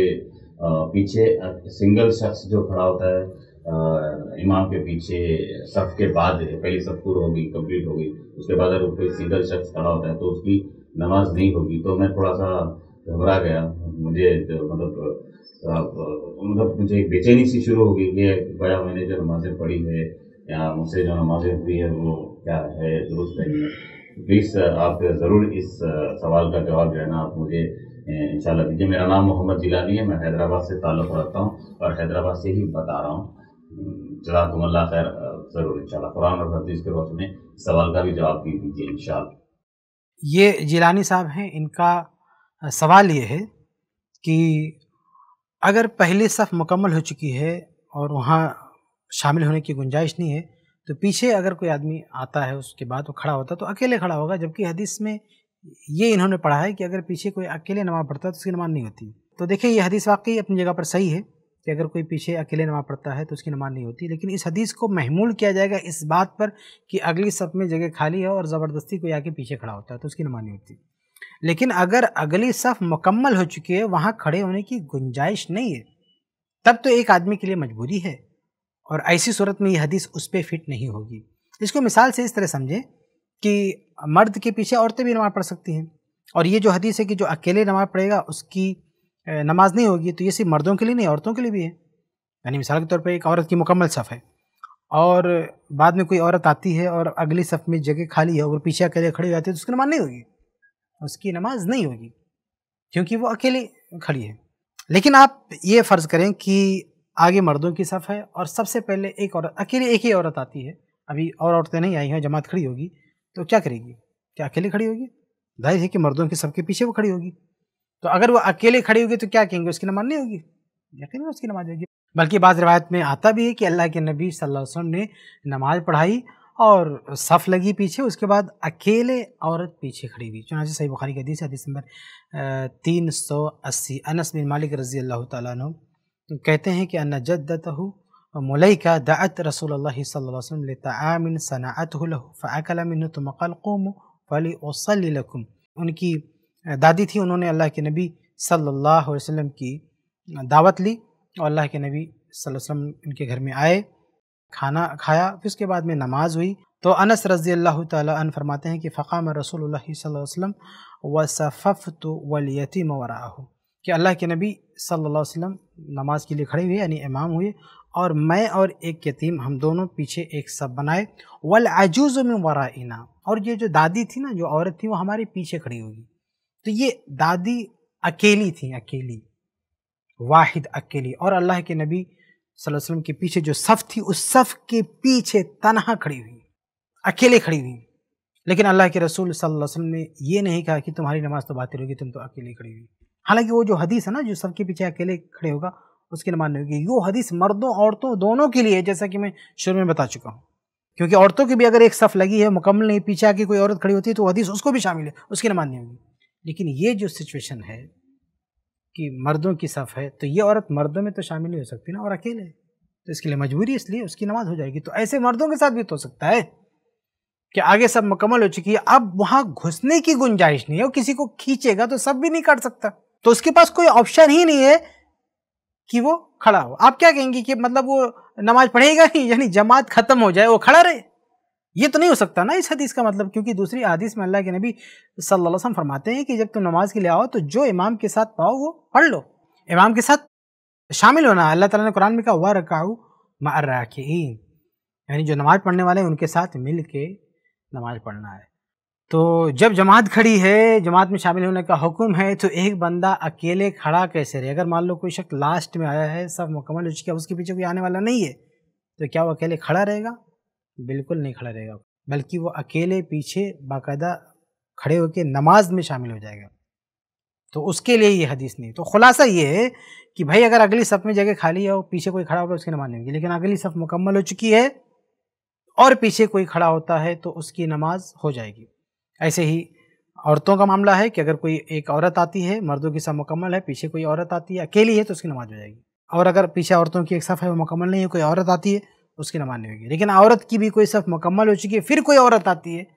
पीछे सिंगल शख्स जो खड़ा होता है इमाम के पीछे, सफ के बाद, पहली सब पूरी होगी कंप्लीट होगी, उसके बाद अगर कोई सिंगल शख्स खड़ा होता है तो उसकी नमाज़ नहीं होगी। तो मैं थोड़ा सा घबरा गया। मुझे मतलब मतलब मुझे एक बेचैनी सी शुरू होगी कि बड़ा मैंने जो नमाज़ें पढ़ी है, या मुझसे जो नमाज़ें हुई है, वो क्या है दुरुस्त है। प्लीज़ आप ज़रूर इस सवाल का जवाब जो है ना आप मुझे इंशाल्लाह दीजिए। मेरा नाम मोहम्मद जिलानी है। मैं हैदराबाद से ताल्लुक़ रखता हूँ और हैदराबाद से ही बता रहा हूँ। जजाकुमल्ला खैर ज़रूर इंशाल्लाह। कुरान और हदीस के में सवाल का भी जवाब दे दीजिए इंशाल्लाह। ये जिलानी साहब हैं, इनका सवाल ये है कि अगर पहली सफ़ मुकम्मल हो चुकी है और वहाँ शामिल होने की गुंजाइश नहीं है तो पीछे अगर कोई आदमी आता है, उसके बाद वो खड़ा होता है तो अकेले खड़ा होगा, जबकि हदीस में ये इन्होंने पढ़ा है कि अगर पीछे कोई अकेले नमाज़ पढ़ता है तो उसकी नमाज़ नहीं होती। तो देखिए, ये हदीस वाकई अपनी जगह पर सही है कि अगर कोई पीछे अकेले नमाज़ पढ़ता है तो उसकी नमाज़ नहीं होती। लेकिन इस हदीस को महमूल किया जाएगा इस बात पर कि अगली सब में जगह खाली है और ज़बरदस्ती कोई आके पीछे खड़ा होता है तो उसकी नमाज़ नहीं होती। लेकिन अगर अगली सफ़ मुकम्मल हो चुकी है, वहाँ खड़े होने की गुंजाइश नहीं है, तब तो एक आदमी के लिए मजबूरी है। और ऐसी सूरत में ये हदीस उस पर फिट नहीं होगी। इसको मिसाल से इस तरह समझें कि मर्द के पीछे औरतें भी नमाज़ पढ़ सकती हैं और ये जो हदीस है कि जो अकेले नमाज़ पढ़ेगा, उसकी नमाज़ नहीं होगी तो ये सिर्फ़ मर्दों के लिए नहीं, औरतों के लिए भी है। यानी मिसाल के तौर पर एक औरत की मुकम्मल सफ़ है और बाद में कोई औरत आती है और अगली सफ़ में जगह खाली है और पीछे अकेले खड़ी हो जाती है तो उसकी नमाज़ नहीं होगी। उसकी नमाज़ नहीं होगी, क्योंकि वो अकेले खड़ी है। लेकिन आप ये फ़र्ज़ करें कि आगे मर्दों की सफ़ है और सबसे पहले एक औरत, अकेले एक ही औरत आती है। अभी और औरतें नहीं आई हैं, जमात खड़ी होगी। तो क्या करेगी? क्या अकेले खड़ी होगी? ज़ाहिर है कि मर्दों के सबके पीछे वो खड़ी होगी। तो अगर वो अकेले खड़ी होगी तो क्या कहेंगे? उसकी नमाज़ नहीं होगी? यकीन उसकी नमाज़ होगी? बल्कि बाज़ रिवायत में आता भी है कि अल्लाह के नबी सल्लल्लाहु अलैहि वसल्लम ने नमाज़ पढ़ाई और सफ़ लगी पीछे, उसके बाद अकेले औरत पीछे खड़ी हुई। चुनाचे सही बुखारी की हदीस हदीस नंबर तीन सौ अस्सी। अनस बिन मालिक रज़ी अल्लाह तु कहते हैं कि अन जद्दत मुलैका दात रसूल सल्लल्लाहु सनात फ़ाकल मिन तो मकल कोम फली ओसलकुम उनकी दादी थी, उन्होंने अल्लाह के नबी सल्लल्लाहु अलैहि वसल्लम की दावत ली और अल्लाह के नबी सल्लल्लाहु अलैहि वसल्लम उनके घर में आए, खाना खाया, फिर उसके बाद में नमाज़ हुई। तो अनस रज़ी अल्लाह तन फरमाते हैं कि फ़काम रसूल वसम व सफ़ तो वलीतीम वराह कि अल्लाह के नबी सल्लल्लाहु अलैहि वसल्लम नमाज़ के लिए खड़े हुए, यानी इमाम हुए, और मैं और एक यतीम, हम दोनों पीछे एक सब बनाए। वल आजूज़ में वराइना, और ये जो दादी थी ना, जो औरत थी, वो हमारे पीछे खड़ी होगी। तो ये दादी अकेली थी, अकेली, वाहिद अकेली, और अल्लाह के नबी सल्लल्लाहु अलैहि वसल्लम के पीछे जो सफ़ थी, उस सफ़ के पीछे तनहा खड़ी हुई, अकेले खड़ी हुई। लेकिन अल्लाह के रसूल सल्लल्लाहु अलैहि वसल्लम ने ये नहीं कहा कि तुम्हारी नमाज़ तो बातिल होगी, तुम तो अकेले खड़ी हुई। हालाँकि वो जो हदीस है ना, जो सबके पीछे अकेले खड़े होगा, उसकी नहीं होगी। वो हदीस मर्दों, औरतों दोनों के लिए, जैसा कि मैं शुरू में बता चुका हूँ। क्योंकि औरतों की भी अगर एक सफ़ लगी है, मुकम्मल नहीं, पीछे आके कोई औरत खड़ी होती है तो हदीस उसको भी शामिल है, उसकी नमाज़ नहीं होगी। लेकिन ये जो सिचुएशन है कि मर्दों की सफ़ है तो ये औरत मर्दों में तो शामिल नहीं हो सकती ना, और अकेले। तो इसके लिए मजबूरी इसलिए उसकी नमाज़ हो जाएगी। तो ऐसे मर्दों के साथ भी तो हो सकता है कि आगे सब मुकम्मल हो चुकी है। अब वहाँ घुसने की गुंजाइश नहीं है, वो किसी को खींचेगा तो सब भी नहीं काट सकता। तो उसके पास कोई ऑप्शन ही नहीं है कि वो खड़ा हो। आप क्या कहेंगे कि मतलब वो नमाज़ पढ़ेगा ही यानी जमात खत्म हो जाए, वो खड़ा रहे। ये तो नहीं हो सकता ना इस हदीस का मतलब क्योंकि दूसरी हदीस में अल्लाह के नबी सल्लल्लाहु अलैहि वसल्लम फरमाते हैं कि जब तुम नमाज़ के लिए आओ तो जो इमाम के साथ पाओ वो पढ़ लो। इमाम के साथ शामिल होना। अल्लाह ताला ने कुरान में कहा हुआ रकाऊ मर्राकीन यानी जो नमाज़ पढ़ने वाले हैं, उनके साथ मिल के नमाज़ पढ़ना है। तो जब जमात खड़ी है, जमात में शामिल होने का हुक्म है तो एक बंदा अकेले खड़ा कैसे रहे? अगर मान लो कोई शख्स लास्ट में आया है, सब मुकम्मल हो चुका उसके पीछे कोई आने वाला नहीं है तो क्या वो अकेले खड़ा रहेगा? बिल्कुल नहीं खड़ा रहेगा। बल्कि वो अकेले पीछे बाकायदा खड़े होकर नमाज़ में शामिल हो जाएगा। तो उसके लिए ये हदीस नहीं तो खुलासा ये है कि भाई, अगर अगली सफ़ में जगह खाली है और पीछे कोई खड़ा होगा, उसकी नमाज़ नहीं होगी। लेकिन अगली सफ़ मुकम्मल हो चुकी है और पीछे कोई खड़ा होता है तो उसकी नमाज़ हो जाएगी। ऐसे ही औरतों का मामला है कि अगर कोई एक औरत आती है, मर्दों की सब मुकम्मल है, पीछे कोई औरत आती है, अकेली है तो उसकी नमाज़ हो जाएगी। और अगर पीछे औरतों की एक सफ़ है, वो मुकम्मल नहीं है, कोई औरत आती है, उसकी नमाज़ नहीं होगी। लेकिन औरत की भी कोई सफ़ मुकम्मल हो चुकी है, फिर कोई औरत आती है,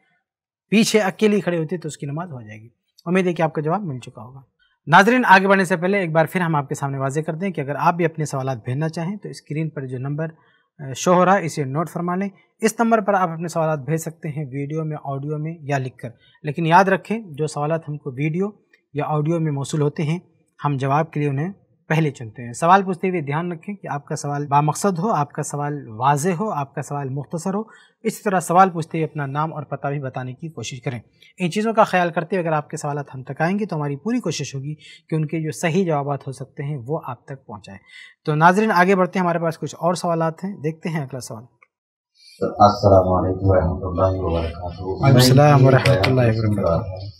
पीछे अकेली खड़ी होती है तो उसकी नमाज़ हो जाएगी। उम्मीद है कि आपका जवाब मिल चुका होगा। नाजरीन, आगे बढ़ने से पहले एक बार फिर हम आपके सामने वाजे करते हैं कि अगर आप भी अपने सवाल भेजना चाहें तो स्क्रीन पर जो नंबर शो हो रहा है, इसे नोट फरमा लें। इस नंबर पर आप अपने सवाल भेज सकते हैं वीडियो में, ऑडियो में या लिख कर लेकिन याद रखें, जो सवाल हमको वीडियो या ऑडियो में मौसू होते हैं, हम जवाब के लिए उन्हें पहले चुनते हैं। सवाल पूछते हुए ध्यान रखें कि आपका सवाल बामकसद हो आपका सवाल वाज हो आपका सवाल मुख्तसर हो। इसी तरह सवाल पूछते हुए अपना नाम और पता भी बताने की कोशिश करें। इन चीज़ों का ख्याल करते हुए अगर आपके सवाल हम तक आएँगे तो हमारी पूरी कोशिश होगी कि उनके जो सही जवाब हो सकते हैं वो आप तक पहुँचाएँ। तो नाजरीन आगे बढ़ते हैं। हमारे पास कुछ और सवाल हैं। देखते हैं अगला सवाल।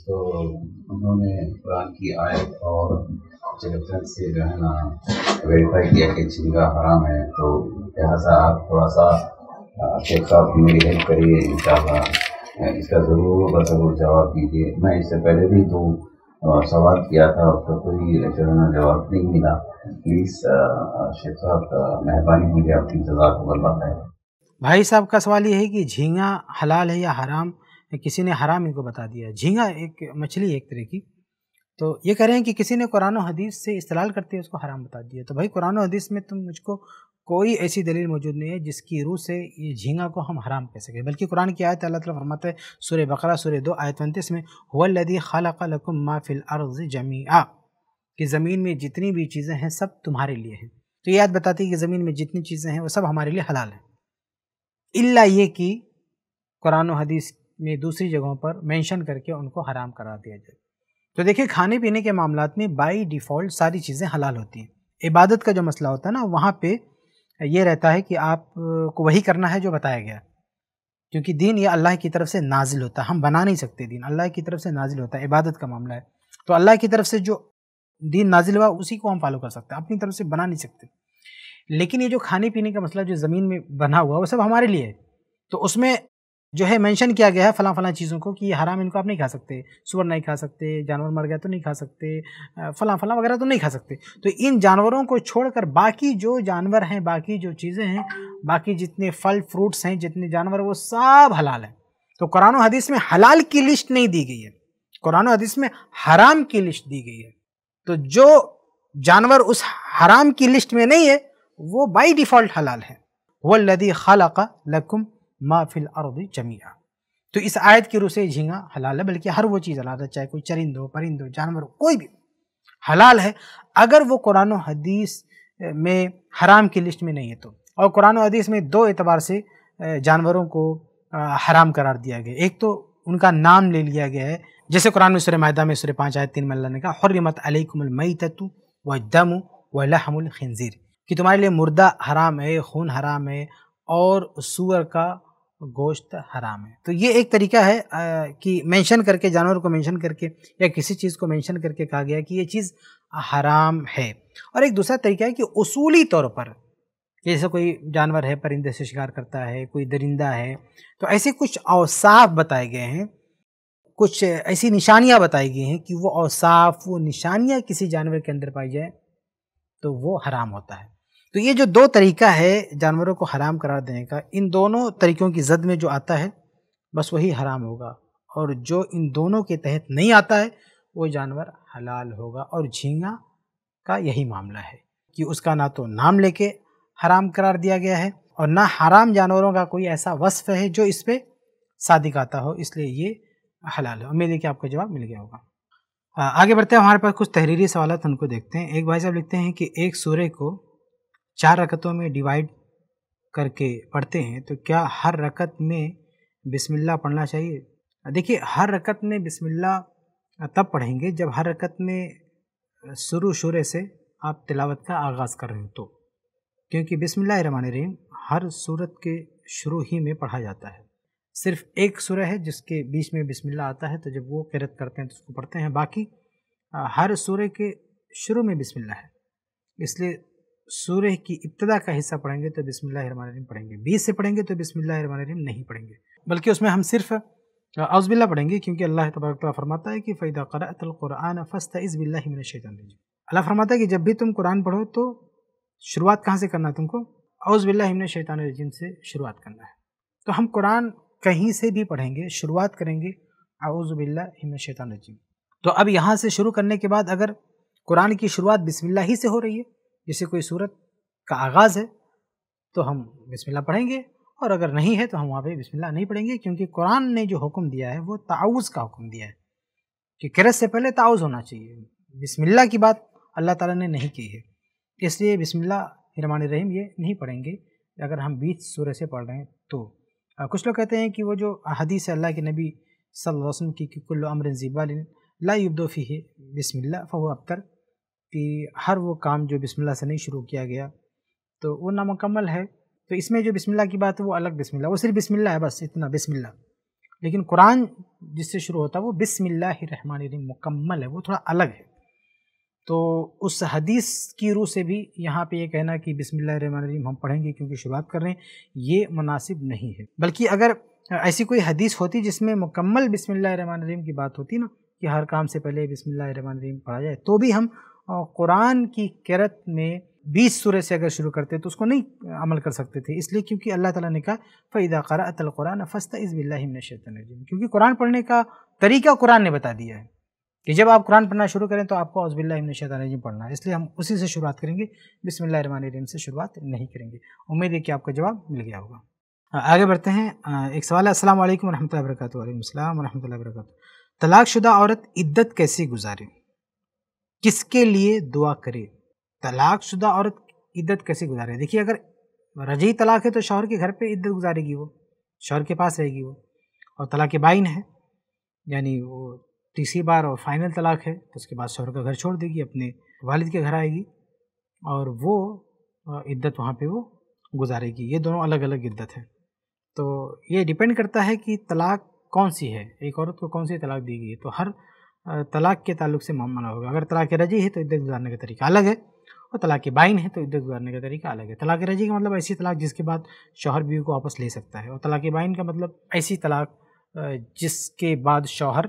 तो उन्होंने कुरान की आयत और रेफरेंस से जो है ना वेरीफाई किया कि झींगा हराम है तो लिहाजा आप थोड़ा सा शेख साहब मेरी हेल्प करिए, इंशाल्लाह। इसका ज़रूर ब ज़रूर जवाब दीजिए। मैं इससे पहले भी दो सवाल किया था उसका कोई जो है ना जवाब नहीं मिला। प्लीज़ शेख साहब मेहरबानी मुझे आपकी जजाक बताए भाई साहब का सवाल ये है कि झींगा हलाल है या हराम? किसी ने हराम इनको बता दिया। झींगा एक मछली एक तरह की। तो ये कह रहे हैं कि किसी ने कुरान हदीस से इस्तेलाल करते हुए उसको हराम बता दिया। तो भाई कुरान हदीस में तुम मुझको कोई ऐसी दलील मौजूद नहीं है जिसकी रूह से ये झींगा को हम हराम कह सकें। बल्कि कुरान की आयत अल्लाह ताला फरमाता है सूर्य बकरा सूर्य दो, आयत उनतीस में हुल्लदी खालकुम मा फिल अर्ज़ जमीआ कि ज़मीन में जितनी भी चीज़ें हैं सब तुम्हारे लिए हैं। तो ये याद बताती है कि ज़मीन में जितनी चीज़ें हैं वो सब हमारे लिए हलाल हैं। इल्ला ये कि कुरान हदीस में दूसरी जगहों पर मेंशन करके उनको हराम करा दिया जाए। तो देखिए खाने पीने के मामला में बाई डिफ़ॉल्ट सारी चीज़ें हलाल होती हैं। इबादत का जो मसला होता है ना, वहाँ पे ये रहता है कि आप को वही करना है जो बताया गया। क्योंकि दीन ये अल्लाह की तरफ़ से नाजिल होता है। हम बना नहीं सकते दीन। अल्लाह की तरफ़ से नाजिल होता है, इबादत का मामला है। तो अल्लाह की तरफ़ से जो दीन नाजिल हुआ, उसी को हम फॉलो कर सकते हैं। अपनी तरफ़ से बना नहीं सकते। लेकिन ये जो खाने पीने का मसला जो ज़मीन में बना हुआ, वो सब हमारे लिए है। तो उसमें जो है मेंशन किया गया है फला फला चीज़ों को कि हराम इनको आप नहीं खा सकते, सुअर नहीं खा सकते, जानवर मर गया तो नहीं खा सकते फला फला वगैरह तो नहीं खा सकते। तो इन जानवरों को छोड़कर बाकी जो जानवर हैं, बाकी जो चीज़ें हैं, बाकी जितने फल, फ्रूट्स हैं, जितने जानवर वो सब हलाल हैं। तो कुरान हदीस में हलाल की लिस्ट नहीं दी गई है। कुरान हदीस में हराम की लिस्ट दी गई है। तो जो जानवर उस हराम की लिस्ट में नहीं है, वो बाई डिफ़ॉल्ट हलाल है। वो लदी खाला लकुम माफिल अर्द जमिया तो इस आयत की रूह झींगा हलाल है, बल्कि हर वो चीज़ हलाल है, चाहे कोई चरिंद हो परिंद हो जानवर हो कोई भी। हलाल है, अगर वो कुरान हदीस में हराम की लिस्ट में नहीं है तो। और कुरान हदीस में दो एतबार से जानवरों को हराम करार दिया गया। एक तो उनका नाम ले लिया गया है, जैसे कुरान सुर मैदा में सुर पाँच आयत तीन में अल्लाह ने कहा हरमत अलैकुमई तत्व व दम व लहमुल खंजीर। कि तुम्हारे लिए मुर्दा हराम है, खून हराम है, और सुअर का गोश्त हराम है। तो ये एक तरीका है आ, कि मेंशन करके जानवर को मेंशन करके या किसी चीज़ को मेंशन करके कहा गया कि ये चीज़ हराम है। और एक दूसरा तरीका है कि उसूली तौर पर जैसे कोई जानवर है परिंदे से शिकार करता है कोई दरिंदा है तो ऐसे कुछ अवसाफ बताए गए हैं कुछ ऐसी निशानियाँ बताई गई हैं कि वो अवसाफ वो निशानियाँ किसी जानवर के अंदर पाई जाए तो वो हराम होता है। तो ये जो दो तरीका है जानवरों को हराम करार देने का, इन दोनों तरीक़ों की जद में जो आता है, बस वही हराम होगा। और जो इन दोनों के तहत नहीं आता है, वो जानवर हलाल होगा। और झींगा का यही मामला है कि उसका ना तो नाम लेके हराम करार दिया गया है और ना हराम जानवरों का कोई ऐसा वस्फ है जो इस पर सादिक आता हो, इसलिए ये हलाल है। उम्मीद है कि आपको जवाब मिल गया होगा। आगे बढ़ते हैं। हमारे पास कुछ तहरीरी सवाल उनको देखते हैं। एक भाई साहब लिखते हैं कि एक सूर्य को चार रकतों में डिवाइड करके पढ़ते हैं तो क्या हर रकत में बिस्मिल्लाह पढ़ना चाहिए? देखिए, हर रकत में बिस्मिल्लाह तब पढ़ेंगे जब हर रकत में शुरू शुरू से आप तिलावत का आगाज़ कर रहे हो तो। क्योंकि बिस्मिल्लाह रहीम हर सूरत के शुरू ही में पढ़ा जाता है। सिर्फ़ एक सूरह है जिसके बीच में बिस्मिल्लाह आता है तो जब वो किरत करते हैं तो उसको पढ़ते हैं। बाकी हर सूर्य के शुरू में बिस्मिल्लाह है। इसलिए सूर्य की इब्तदा का हिस्सा पढ़ेंगे तो बिस्मिल्लाह पढ़ेंगे। बीस से पढ़ेंगे तो बिस्मिल्लाह नहीं पढ़ेंगे। बल्कि उसमें हम सिर्फ़ अज़बिल्ला पढ़ेंगे क्योंकि अल्लाह तबारक फरमाता है कि फ़ैदा क़रातुल्कुरान फ़स्त इज़बिल्लाशैतन अल्लाह फरमाता है कि जब भी तुम कुरान पढ़ो तो शुरुआत कहाँ से करना है तुमको? अउज़बिल्लामिन शैतान रजीम से शुरुआत करना है। तो हम कुरान कहीं से भी पढ़ेंगे, शुरुआत करेंगे आउज़बिल्लामिन शैतान रजीम। तो अब यहाँ से शुरू करने के बाद अगर कुरान की शुरुआत बिस्मिल्लाह ही से हो रही है जैसे कोई सूरत का आगाज़ है तो हम बिस्मिल्लाह पढ़ेंगे और अगर नहीं है तो हम वहाँ पे बिस्मिल्लाह नहीं पढ़ेंगे क्योंकि कुरान ने जो हुक्म दिया है, वो ताउज़ का हुक्म दिया है कि किरत से पहले ताउज़ होना चाहिए। बिस्मिल्लाह की बात अल्लाह ताला ने नहीं की है, इसलिए बिस्मिल्लाह रहीम ये नहीं पढ़ेंगे। अगर हम बीच सूर्य से पढ़ रहे हैं तो कुछ लोग कहते हैं कि वो जो हदीस अल्लाह के नबी अलैहि की कुल्ल अमर ज़ीबाल ला युब्दोफ़ी है बिस्मिल्लाह फ़ो अबतर। कि हर वो काम जो बिस्मिल्लाह से नहीं शुरू किया गया तो वो नामुकम्मल है। तो इसमें जो बिस्मिल्लाह की बात है, वो अलग बिस्मिल्लाह, वो सिर्फ़ बिस्मिल्लाह है बस, इतना बिस्मिल्लाह। लेकिन कुरान जिससे शुरू होता है, वो बिस्मिल्लाह रहमान मुकम्मल है, वो थोड़ा अलग है। तो उस हदीस की रूह से भी यहाँ पे ये कहना कि बिस्मिल्लाहिर्रहमानिर्रहीम हम पढ़ेंगे क्योंकि शुरुआत कर रहे हैं, ये मुनासिब नहीं है। बल्कि अगर ऐसी कोई हदीस होती जिसमें मुकम्मल बिस्मिल्लाहिर्रहमानिर्रहीम की बात होती ना, कि हर काम से पहले बिस्मिल्लाहिर्रहमानिर्रहीम पढ़ा जाए तो भी हम कुरान की किरत में बीस सूर्य से अगर शुरू करते तो उसको नहीं अमल कर सकते थे, इसलिए क्योंकि अल्लाह ताला ने कहा, फ़ैदा क़रातलकुरान फ़स्त इज़बिल्लाशैतरजीम क्योंकि कुरान पढ़ने का तरीका कुरान ने बता दिया है कि जब आप कुरान पढ़ना शुरू करें तो आपको अज़बिल्लाशैतरजीम पढ़ना है। इसलिए हम उसी से शुरुआत करेंगे बिसमीम से शुरुआत नहीं करेंगे। उम्मीद है कि आपका जवाब मिल गया होगा। आगे बढ़ते हैं। एक सवाल है असल वरहमल वर्क वरहमल वर्क तलाकशुदा औरत इद्दत कैसे गुजारे? किसके लिए दुआ करे? तलाकशुदा औरत इद्दत कैसे गुजारे? देखिए, अगर रजई तलाक है तो शौहर के घर पे इद्दत गुजारेगी वो, शौहर के पास रहेगी वो। और तलाक बाइन है, यानी वो तीसरी बार और फाइनल तलाक है तो उसके बाद शौहर का घर छोड़ देगी, अपने वालिद के घर आएगी और वो इद्दत वहाँ पे वो गुजारेगी। ये दोनों अलग अलग इद्दत है। तो ये डिपेंड करता है कि तलाक कौन सी है? एक औरत को कौन सी तलाक दी गई है? तो हर तलाक के ताल्लुक से मामला होगा। अगर तलाक रज़ी है तो इद्दत गुजारने का तरीका अलग है और तलाक बाइन है तो इद्दत गुजारने का तरीका अलग है। तलाक रज़ी का मतलब ऐसी तलाक जिसके बाद शौहर बीवी को वापस ले सकता है और तलाक बाइन का मतलब ऐसी तलाक जिसके बाद शौहर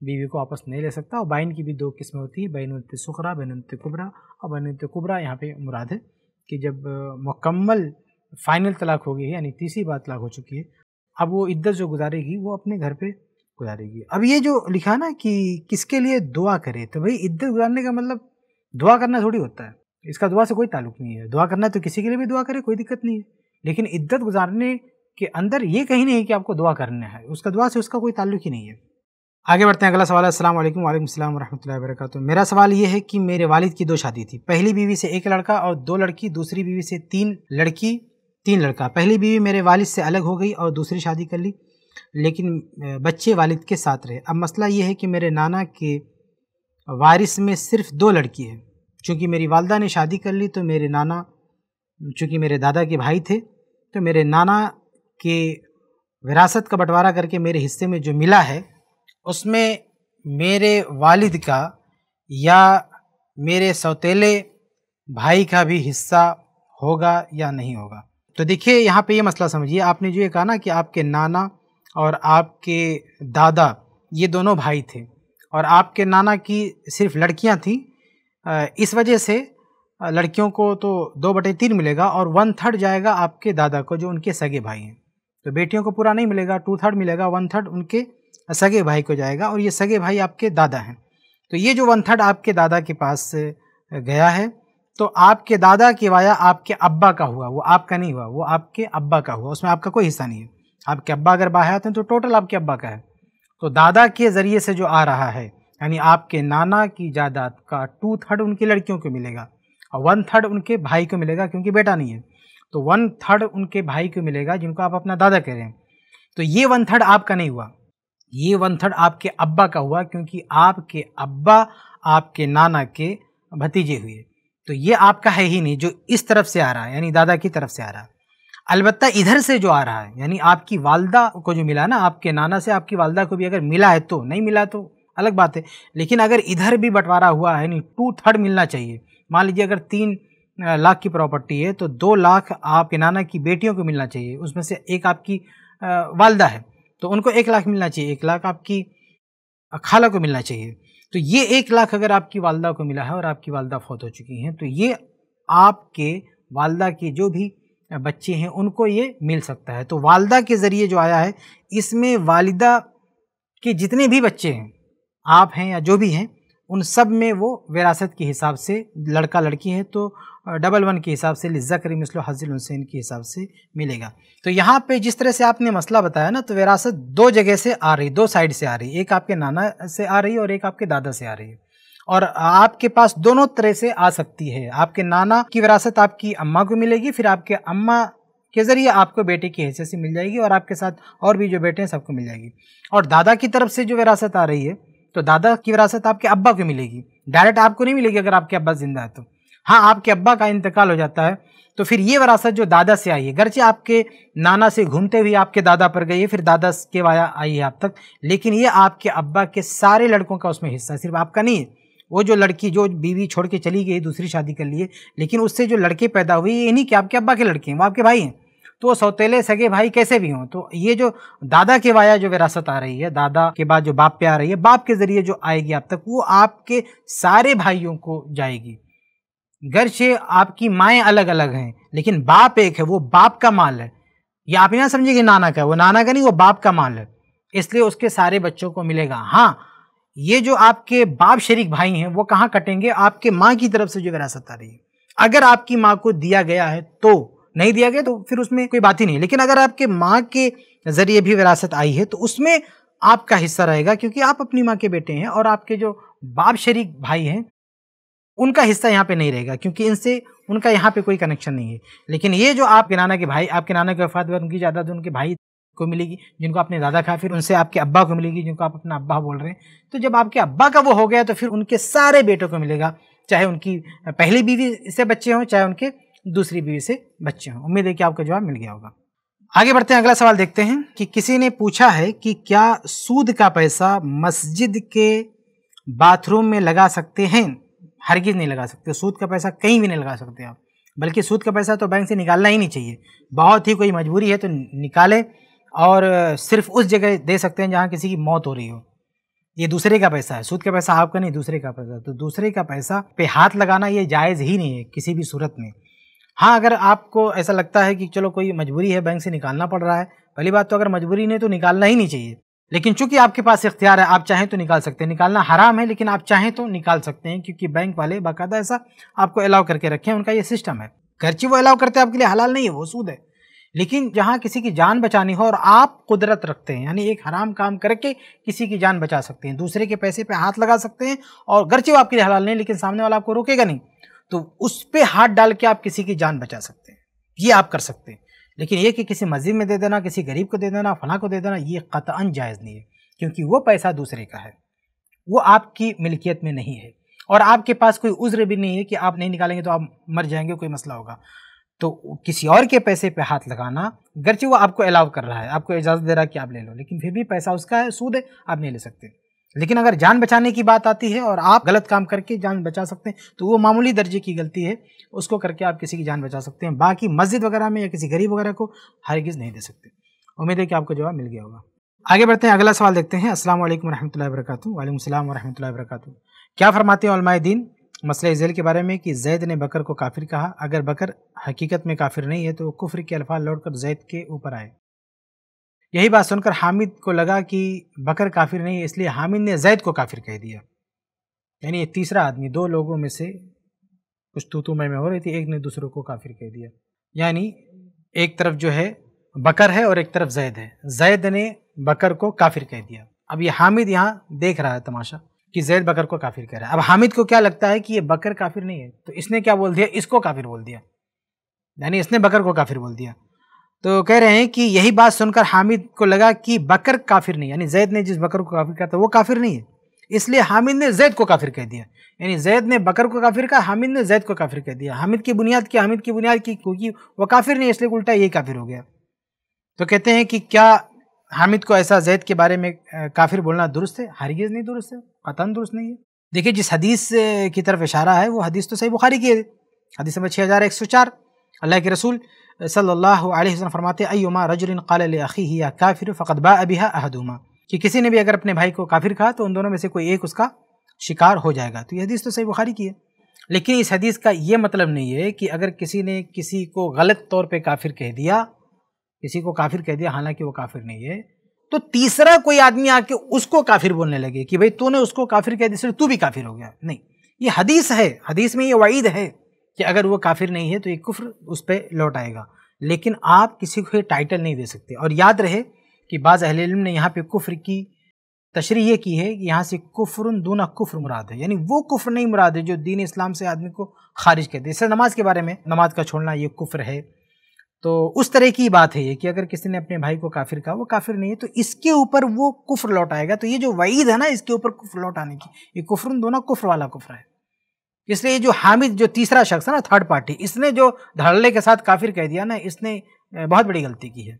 बीवी को वापस नहीं ले सकता और बाइन की भी दो किस्में होती है बैन सुखरा बैन कुबरा और बैन कुबरा यहाँ पे मुराद है कि जब मुकम्मल फाइनल तलाक हो गई है, यानी तीसरी बार तलाक हो चुकी है, अब वो इद्दत जो गुजारेगी वो अपने घर पे गुजारेगी अब ये जो लिखा ना कि किसके लिए दुआ करे तो भाई इद्दत गुजारने का मतलब दुआ करना थोड़ी होता है। इसका दुआ से कोई ताल्लुक नहीं है। दुआ करना तो किसी के लिए भी दुआ करे, कोई दिक्कत नहीं है। लेकिन इद्दत गुजारने के अंदर ये कहीं नहीं है कि आपको दुआ करना है। उसका दुआ से उसका कोई ताल्लुक ही नहीं है। आगे बढ़ते हैं। अगला सवाल अस्सलाम वालेकुम वालेकुम सलाम वरहमतुल्लाहि वबरकातुहू मेरा सवाल ये है कि मेरे वालिद की दो शादी थी। पहली बीवी से एक लड़का और दो लड़की, दूसरी बीवी से तीन लड़की, तीन लड़का। पहली बीवी मेरे वालिद से अलग हो गई और दूसरी शादी कर ली। लेकिन बच्चे वालिद के साथ रहे। अब मसला ये है कि मेरे नाना के वारिस में सिर्फ़ दो लड़की है। चूँकि मेरी वालदा ने शादी कर ली तो मेरे नाना, चूँकि मेरे दादा के भाई थे तो मेरे नाना के विरासत का बंटवारा करके मेरे हिस्से में जो मिला है, उसमें मेरे वालिद का या मेरे सौतेले भाई का भी हिस्सा होगा या नहीं होगा। तो देखिए, यहाँ पे ये मसला समझिए। आपने जो ये कहा ना कि आपके नाना और आपके दादा, ये दोनों भाई थे। और आपके नाना की सिर्फ़ लड़कियाँ थीं। इस वजह से लड़कियों को तो दो बटे तीन मिलेगा और वन थर्ड जाएगा आपके दादा को, जो उनके सगे भाई हैं। तो बेटियों को पूरा नहीं मिलेगा टू थर्ड मिलेगा वन थर्ड उनके सगे भाई को जाएगा और ये सगे भाई आपके दादा हैं। तो ये जो वन थर्ड आपके दादा के पास गया है तो आपके दादा की वाया आपके अब्बा का हुआ, वो आपका नहीं हुआ, वो आपके अब्बा का हुआ, उसमें आपका कोई हिस्सा नहीं है। आपके अब्बा अगर बाहर आते हैं तो टोटल आपके अब्बा का है। तो दादा के ज़रिए से जो आ रहा है, यानी आपके नाना की जायदाद का टू थर्ड उनकी लड़कियों को मिलेगा और वन थर्ड उनके भाई को मिलेगा क्योंकि बेटा नहीं है। तो वन थर्ड उनके भाई को मिलेगा जिनको आप अपना दादा कह रहे हैं। तो ये वन थर्ड आपका नहीं हुआ। ये वन थर्ड आपके अब्बा का हुआ क्योंकि आपके अब्बा आपके नाना के भतीजे हुए। तो ये आपका है ही नहीं जो इस तरफ़ से आ रहा है, यानी दादा की तरफ़ से आ रहा है। अलबत्ता इधर से जो आ रहा है, यानी आपकी वालदा को जो मिला ना, आपके नाना से आपकी वालदा को भी अगर मिला है तो नहीं मिला तो अलग बात है। लेकिन अगर इधर भी बंटवारा हुआ है, यानी टू थर्ड मिलना चाहिए, मान लीजिए अगर तीन लाख की प्रॉपर्टी है तो दो लाख आपके नाना की बेटियों को मिलना चाहिए, उसमें से एक आपकी वालदा है तो उनको एक लाख मिलना चाहिए, एक लाख आपकी खाला को मिलना चाहिए। तो ये एक लाख अगर आपकी वालदा को मिला है और आपकी वालदा फौत हो चुकी हैं तो ये आपके वालदा की जो भी बच्चे हैं, उनको ये मिल सकता है। तो वालदा के ज़रिए जो आया है, इसमें वालिदा के जितने भी बच्चे हैं, आप हैं या जो भी हैं, उन सब में वो विरासत के हिसाब से लड़का लड़की है तो डबल वन के हिसाब से, लिज्जा करी मिसलो हजिल हुसैन के हिसाब से मिलेगा। तो यहाँ पे जिस तरह से आपने मसला बताया ना तो विरासत दो जगह से आ रही, दो साइड से आ रही, एक आपके नाना से आ रही है और एक आपके दादा से आ रही है। और आपके पास दोनों तरह से आ सकती है। आपके नाना की विरासत आपकी अम्मा को मिलेगी, फिर आपके अम्मा के ज़रिए आपको बेटे की हैसियत से मिल जाएगी और आपके साथ और भी जो बेटे हैं सबको मिल जाएगी। और दादा की तरफ़ से जो विरासत आ रही है तो दादा की विरासत आपके अब्बा को मिलेगी। डायरेक्ट आपको नहीं मिलेगी अगर आपके अब्बा ज़िंदा है तो। हाँ आपके अब्बा का इंतकाल हो जाता है तो फिर ये विरासत जो दादा से आई है गर्चे आपके नाना से घूमते हुए आपके दादा पर गई है, फिर दादा के वाया आई है आप तक, लेकिन ये आपके अब्बा के सारे लड़कों का उसमें हिस्सा सिर्फ़ आपका नहीं है। वो जो लड़की जो बीवी छोड़ के चली गई दूसरी शादी कर लिए, लेकिन उससे जो लड़के पैदा हुए, ये नहीं कि आपके अब्बा के लड़के हैं, वो आपके भाई हैं। तो सौतेले सगे भाई कैसे भी हों। तो ये जो दादा के वाया जो विरासत आ रही है, दादा के बाद जो बाप पे आ रही है बाप के ज़रिए जो आएगी आप तक, वो आपके सारे भाइयों को जाएगी। घर से आपकी माएँ अलग अलग हैं, लेकिन बाप एक है, वो बाप का माल है। ये आप ही ना समझिए कि नाना का वो नाना का नहीं, वो बाप का माल है। इसलिए उसके सारे बच्चों को मिलेगा। हाँ ये जो आपके बाप शरीक भाई हैं, वो कहाँ कटेंगे? आपके माँ की तरफ़ से जो विरासत आ रही है। अगर आपकी माँ को दिया गया है तो नहीं दिया गया तो फिर उसमें कोई बात ही नहीं लेकिन अगर आपके माँ के ज़रिए भी विरासत आई है तो उसमें आपका हिस्सा रहेगा, क्योंकि आप अपनी माँ के बेटे हैं और आपके जो बाप शरीक भाई हैं, उनका हिस्सा यहाँ पे नहीं रहेगा, क्योंकि इनसे, उनका यहाँ पे कोई कनेक्शन नहीं है। लेकिन ये जो आपके नाना के भाई, आपके नाना के वफात उनकी जायदाद, उनके भाई को मिलेगी, जिनको आपने दादा खाया फिर उनसे आपके अब्बा को मिलेगी, जिनको आप अपना अब्बा बोल रहे हैं। तो जब आपके अब्बा का वो हो गया तो फिर उनके सारे बेटों को मिलेगा, चाहे उनकी पहली बीवी से बच्चे हों, चाहे उनके दूसरी बीवी से बच्चे हों। उम्मीद है कि आपका जवाब मिल गया होगा। आगे बढ़ते हैं, अगला सवाल देखते हैं कि किसी ने पूछा है कि क्या सूद का पैसा मस्जिद के बाथरूम में लगा सकते हैं? हरगिज नहीं लगा सकते। सूद का पैसा कहीं भी नहीं लगा सकते आप। बल्कि सूद का पैसा तो बैंक से निकालना ही नहीं चाहिए। बहुत ही कोई मजबूरी है तो निकाले। और सिर्फ़ उस जगह दे सकते हैं जहाँ किसी की मौत हो रही हो। ये दूसरे का पैसा है सूद का पैसा आपका नहीं, दूसरे का पैसा। तो दूसरे का पैसा पे हाथ लगाना ये जायज़ ही नहीं है किसी भी सूरत में। हाँ अगर आपको ऐसा लगता है कि चलो कोई मजबूरी है, बैंक से निकालना पड़ रहा है, पहली बात तो अगर मजबूरी नहीं तो निकालना ही नहीं चाहिए। लेकिन चूँकि आपके पास इख्तियार है, आप चाहें तो निकाल सकते हैं। निकालना हराम है, लेकिन आप चाहें तो निकाल सकते हैं, क्योंकि बैंक वाले बाकायदा ऐसा आपको अलाउ करके रखे हैं, उनका ये सिस्टम है। खर्ची वो अलाउ करते हैं, आपके लिए हलाल नहीं है, वो सूद है। लेकिन जहाँ किसी की जान बचानी हो और आप कुदरत रखते हैं, यानी एक हराम काम करके किसी की जान बचा सकते हैं, दूसरे के पैसे पे हाथ लगा सकते हैं और गर्चे वो आपके लिए हलाल नहीं, लेकिन सामने वाला आपको रोकेगा नहीं तो उस पर हाथ डाल के आप किसी की जान बचा सकते हैं। ये आप कर सकते हैं। लेकिन ये कि किसी मस्जिद में दे देना, किसी गरीब को दे देना, फला को दे देना, ये कतन जायज़ नहीं है, क्योंकि वो पैसा दूसरे का है। वो आपकी मिल्कियत में नहीं है और आपके पास कोई उज्र भी नहीं है कि आप नहीं निकालेंगे तो आप मर जाएँगे, कोई मसला होगा। तो किसी और के पैसे पे हाथ लगाना, गर्चे वो आपको अलाउ कर रहा है। आपको इजाज़त दे रहा है कि आप ले लो, लेकिन फिर भी पैसा उसका है, सूद है, आप नहीं ले सकते। लेकिन अगर जान बचाने की बात आती है और आप गलत काम करके जान बचा सकते हैं तो वो मामूली दर्जे की गलती है, उसको करके आप किसी की जान बचा सकते हैं। बाकी मस्जिद वगैरह में या किसी गरीब वगैरह को हर हरगिज़ नहीं दे सकते। उम्मीद है कि आपको जवाब मिल गया होगा। आगे बढ़ते हैं, अगला सवाल देखते हैं। असल रहमतुल्लाहि वरकatuh वालेकुम सलाम क्या फरमाते हैं दीन? मसले झेल के बारे में कि जैद ने बकर को काफिर कहा। अगर बकर हकीकत में काफिर नहीं है तो कुफर के अल्फाज लौटकर जैद के ऊपर आए। यही बात सुनकर हामिद को लगा कि बकर काफिर नहीं है, इसलिए हामिद ने जैद को काफिर कह दिया। यानी एक तीसरा आदमी, दो लोगों में से कुछ तू में हो रही थी, एक ने दूसरों को काफिर कह दिया। यानी एक तरफ़ जो है, बकर है और एक तरफ़ जैद है। जैद ने बकर को काफिर कह दिया। अब ये हामिद यहाँ देख रहा है तमाशा। कि जैद बकर को काफिर कह रहा है। अब हामिद को क्या लगता है कि ये बकर काफिर नहीं है? तो इसने क्या बोल दिया? इसको काफिर बोल दिया। यानी इसने बकर को काफिर बोल दिया। तो कह रहे हैं कि यही बात सुनकर हामिद को लगा कि बकर काफिर नहीं यानी जैद ने जिस बकर को काफिर कहा था, वो काफिर नहीं है। इसलिए हामिद ने जैद को काफिर कह दिया। यानी जैद ने बकर को काफिर कहा, हामिद ने जैद को काफिर कह दिया। हामिद की बुनियाद की हामिद की बुनियाद की क्योंकि वो काफिर नहीं इसलिए उल्टा यही काफिर हो गया। तो कहते हैं कि क्या हामिद को ऐसा जैद के बारे में काफिर बोलना दुरुस्त है? हरगिज नहीं दुरुस्त है? कतन दुरुस्त नहीं है? देखिए, जिस हदीस की तरफ़ इशारा है, वो हदीस तो सही बुखारी की है। हदीस नंबर छः हज़ार एक सौ चार। अल्लाह के रसूल सल्लल्लाहु अलैहि वसल्लम फरमाते अयुमा रजुलिन क़ाल या काफिर फ़कत बा अबिहा अहदुमा। कि किसी ने भी अगर अपने भाई को काफिर कहा तो उन दोनों में से कोई एक उसका शिकार हो जाएगा। तो ये हदीस तो सही बुखारी की है। लेकिन इस हदीस का ये मतलब नहीं है कि अगर किसी ने किसी को गलत तौर पे काफिर कह दिया किसी को काफिर कह दिया, हालाँकि वो काफिर नहीं है। तो तीसरा कोई आदमी आके उसको काफिर बोलने लगे कि भाई तूने उसको काफिर कह दिया तू भी काफिर हो गया। नहीं, ये हदीस है, हदीस में ये वाइद है कि अगर वो काफिर नहीं है तो ये कुफ्र उस पर लौट आएगा। लेकिन आप किसी को टाइटल नहीं दे सकते। और याद रहे कि बाज़ अहल ने यहाँ पे कुफ्र की तशरी ये की है कि यहाँ से कुफ्र दूना कुफ्र मुराद है। यानी वो कुफ्र नहीं मुराद है जो दीन इस्लाम से आदमी को खारिज कर दे। जैसे नमाज़ के बारे में, नमाज़ का छोड़ना ये कुफ्र है। तो उस तरह की बात है ये कि अगर किसी ने अपने भाई को काफिर कहा, वो काफिर नहीं है तो इसके ऊपर वो कुफ्र लौट आएगा। तो ये जो वईद है ना, इसके ऊपर कुफ्र लौट आने की, ये कुफ्र दोनों कुफ्र वाला कुफ्र है। इसलिए ये जो हामिद, जो तीसरा शख्स है ना थर्ड पार्टी इसने जो धड़ल्ले के साथ काफिर कह दिया ना, इसने बहुत बड़ी गलती की है।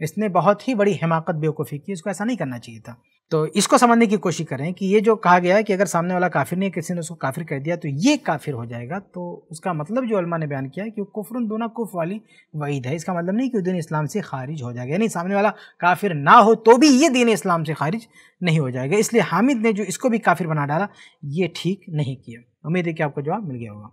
इसने बहुत ही बड़ी हिमाकत, बेवकूफ़ी की, इसको ऐसा नहीं करना चाहिए था। तो इसको समझने की कोशिश करें कि ये जो कहा गया है कि अगर सामने वाला काफिर नहीं किसी ने उसको काफिर कर दिया तो ये काफिर हो जाएगा। तो उसका मतलब जो अलमा ने बयान किया है कि कुफर दोनों कुफ वाली वईद है। इसका मतलब नहीं कि दीन इस्लाम से खारिज हो जाएगा, यानी सामने वाला काफिर ना हो तो भी ये दीन इस्लाम से खारिज नहीं हो जाएगा। इसलिए हामिद ने जो इसको भी काफिर बना डाला, ये ठीक नहीं किया। उम्मीद है कि आपको जवाब मिल गया होगा।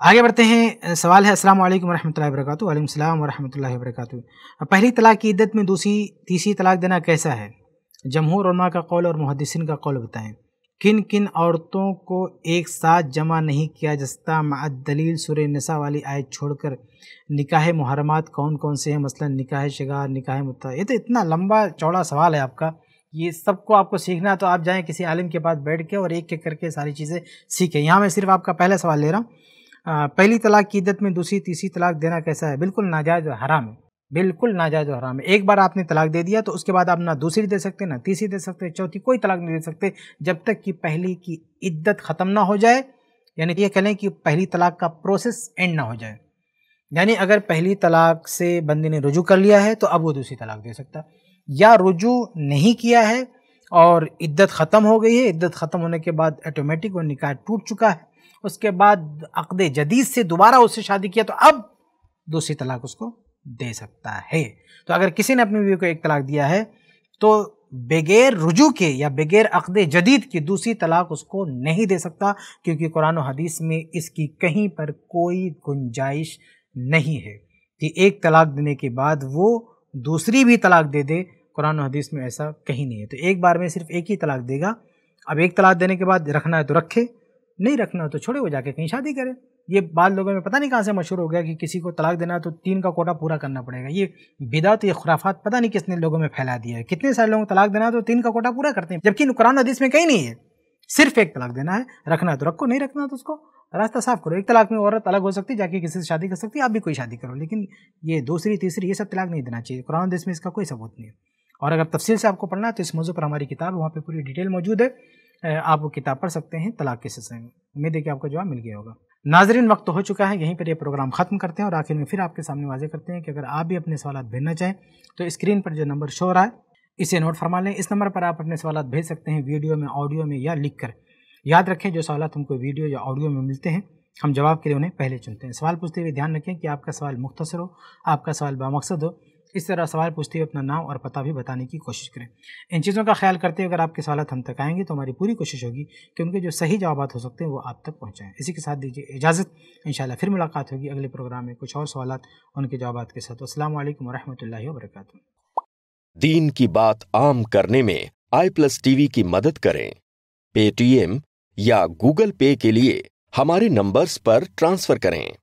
आगे बढ़ते हैं सवाल है, अस्सलाम वालेकुम वरहमतुल्लाहि वबरकातुहू। वालेकुम सलाम वरहमतुल्लाहि वबरकातुहू। पहली तलाक की इद्दत में दूसरी, तीसरी तलाक देना कैसा है? जमहूर उलमा का कौल और मुहदसिन का कौल बताएँ। किन किन औरतों को एक साथ जमा नहीं किया जस्ता दलील सुर नसा वाली आयत छोड़कर निकाह मुहरमात कौन कौन से हैं? मसलन निकाह शिगार निकाह मुता ये तो इतना लंबा चौड़ा सवाल है आपका। ये सबको आपको सीखना तो आप जाएँ किसी आलिम के पास बैठ के और एक एक करके सारी चीज़ें सीखें। यहाँ मैं सिर्फ़ आपका पहला सवाल ले रहा हूँ। पहली तलाक की इद्दत में दूसरी, तीसरी तलाक देना कैसा है? बिल्कुल नाजायज़ हराम है। बिल्कुल नाजायज़ और हराम है। एक बार आपने तलाक दे दिया तो उसके बाद आप ना दूसरी दे सकते, ना तीसरी दे सकते, चौथी कोई तलाक नहीं दे सकते, जब तक कि पहली की इद्दत ख़त्म ना हो जाए, यानी ये कहें कि पहली तलाक का प्रोसेस एंड ना हो जाए। यानी अगर पहली तलाक से बंदे ने रुजू कर लिया है तो अब वो दूसरी तलाक दे सकता। या रुजू नहीं किया है और इद्दत ख़त्म हो गई है, इद्दत ख़त्म होने के बाद ऑटोमेटिक वो निकाह टूट चुका है, उसके बाद अकद जदीद से दोबारा उससे शादी किया तो अब दूसरी तलाक उसको दे सकता है। तो अगर किसी ने अपनी बीवी को एक तलाक दिया है तो बगैर रुजू के या बगैर अकद जदीद की दूसरी तलाक उसको नहीं दे सकता, क्योंकि कुरान हदीस में इसकी कहीं पर कोई गुंजाइश नहीं है कि एक तलाक देने के बाद वो दूसरी भी तलाक दे दे। कुरान हदीस में ऐसा कहीं नहीं है। तो एक बार में सिर्फ़ एक ही तलाक देगा। अब एक तलाक देने के बाद रखना है तो रखे, नहीं रखना तो छोड़े, वो जाके कहीं शादी करे। ये बाद लोगों में पता नहीं कहाँ से मशहूर हो गया कि किसी को तलाक देना तो तीन का कोटा पूरा करना पड़ेगा। ये बिदात, ये खुराफात पता नहीं किसने लोगों में फैला दिया है। कितने सारे लोगों को तलाक देना तो तीन का कोटा पूरा करते हैं, जबकि कुरान हदीस में कहीं नहीं है। सिर्फ़ एक तलाक देना है, रखना तो रखो, नहीं रखना तो उसको रास्ता साफ़ करो। एक तलाक में औरत अलग हो सकती है जाके किसी से शादी कर सकती है आप भी कोई शादी करो, लेकिन ये दूसरी, तीसरी, ये सब तलाक नहीं देना चाहिए। कुरान देश में इसका कोई सबूत नहीं है। और अगर तफसील से आपको पढ़ना है तो इस मौजू पर हमारी किताब वहाँ पर पूरी डिटेल मौजूद है। आप वो किताब पढ़ सकते हैं, तलाक के सिलसिले में। उम्मीद है कि आपको जवाब मिल गया होगा। नाजरीन, वक्त तो हो चुका है, यहीं पर यह प्रोग्राम खत्म करते हैं और आखिर में फिर आपके सामने वाजे करते हैं कि अगर आप भी अपने सवाल भेजना चाहें तो स्क्रीन पर जो नंबर शो रहा है, इसे नोट फरमा लें। इस नंबर पर आप अपने सवाल भेज सकते हैं वीडियो में, ऑडियो में या लिख कर। याद रखें, जो सवाल हमको वीडियो या ऑडियो में मिलते हैं, हम जवाब के लिए उन्हें पहले चुनते हैं। सवाल पूछते हुए ध्यान रखें कि आपका सवाल मुख्तर हो, आपका सवाल बामकसद हो इस तरह सवाल पूछते हुए अपना नाम और पता भी बताने की कोशिश करें। इन चीज़ों का ख्याल करते हुए अगर आपके सवाल हम तक आएँगे तो हमारी पूरी कोशिश होगी कि उनके जो सही जवाब हो सकते हैं, वो आप तक पहुँचाएँ। इसी के साथ दीजिए इजाज़त। इन फिर मुलाकात होगी अगले प्रोग्राम में कुछ और सवाल उनके जवाब के साथ। असल वरहमल वर्क दीन की बात आम करने में आई प्लस टीवी की मदद करें। पेटीएम या गूगल पे के लिए हमारे नंबर्स पर ट्रांसफ़र करें।